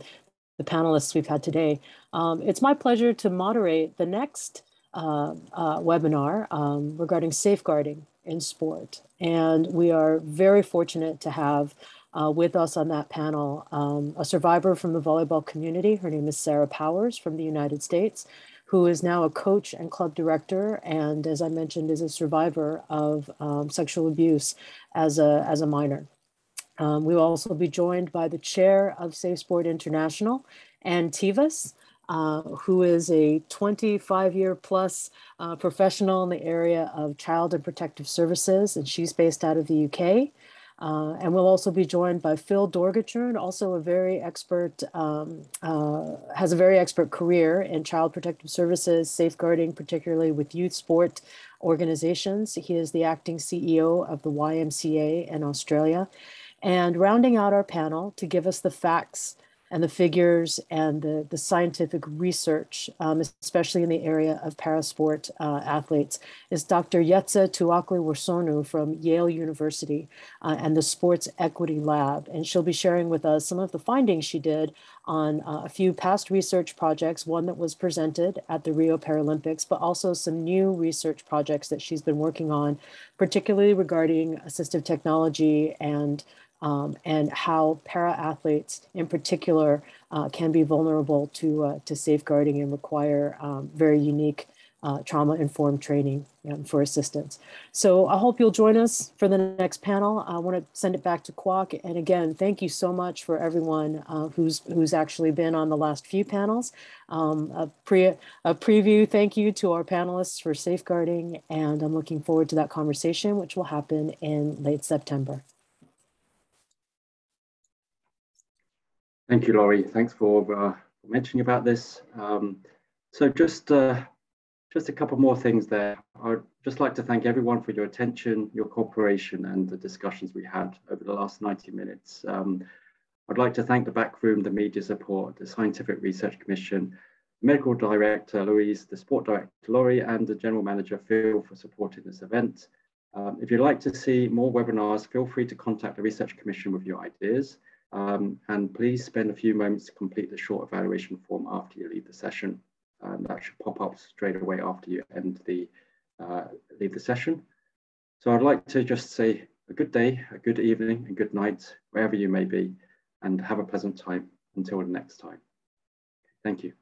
the panelists we've had today. Um, it's my pleasure to moderate the next uh, uh, webinar um, regarding safeguarding in sport. And we are very fortunate to have uh, with us on that panel um, a survivor from the volleyball community. Her name is Sarah Powers from the United States, who is now a coach and club director, and as I mentioned, is a survivor of um, sexual abuse as a, as a minor. Um, we will also be joined by the chair of Safe Sport International, Anne Tiivas, uh, who is a 25 year plus uh, professional in the area of child and protective services, and she's based out of the UK. Uh, and we'll also be joined by Phil Doorgachurn, also a very expert, um, uh, has a very expert career in child protective services, safeguarding, particularly with youth sport organizations. He is the acting CEO of the YMCA in Australia. And rounding out our panel to give us the facts and the figures and the, the scientific research, um, especially in the area of parasport uh, athletes, is Dr. Yetsa Tuakli-Wosornu from Yale University uh, and the Sports Equity Lab. And she'll be sharing with us some of the findings she did on uh, a few past research projects, one that was presented at the Rio Paralympics, but also some new research projects that she's been working on, particularly regarding assistive technology and um, and how para athletes in particular uh, can be vulnerable to, uh, to safeguarding and require um, very unique uh, trauma informed training um, for assistance. So I hope you'll join us for the next panel. I want to send it back to Kwok. And again, thank you so much for everyone uh, who's, who's actually been on the last few panels. Um, a, pre, a preview thank you to our panelists for safeguarding. And I'm looking forward to that conversation, which will happen in late September. Thank you, Laurie. Thanks for uh, mentioning about this. Um, so just, uh, just a couple more things there. I'd just like to thank everyone for your attention, your cooperation, and the discussions we had over the last 90 minutes. Um, I'd like to thank the back room, the media support, the Scientific Research Commission, Medical Director Louise, the Sport Director Laurie, and the General Manager Phil for supporting this event. Um, if you'd like to see more webinars, feel free to contact the Research Commission with your ideas. Um, and please spend a few moments to complete the short evaluation form after you leave the session. And that should pop up straight away after you end the uh, leave the session. So I'd like to just say a good day, a good evening, and good night, wherever you may be, and have a pleasant time until the next time. Thank you.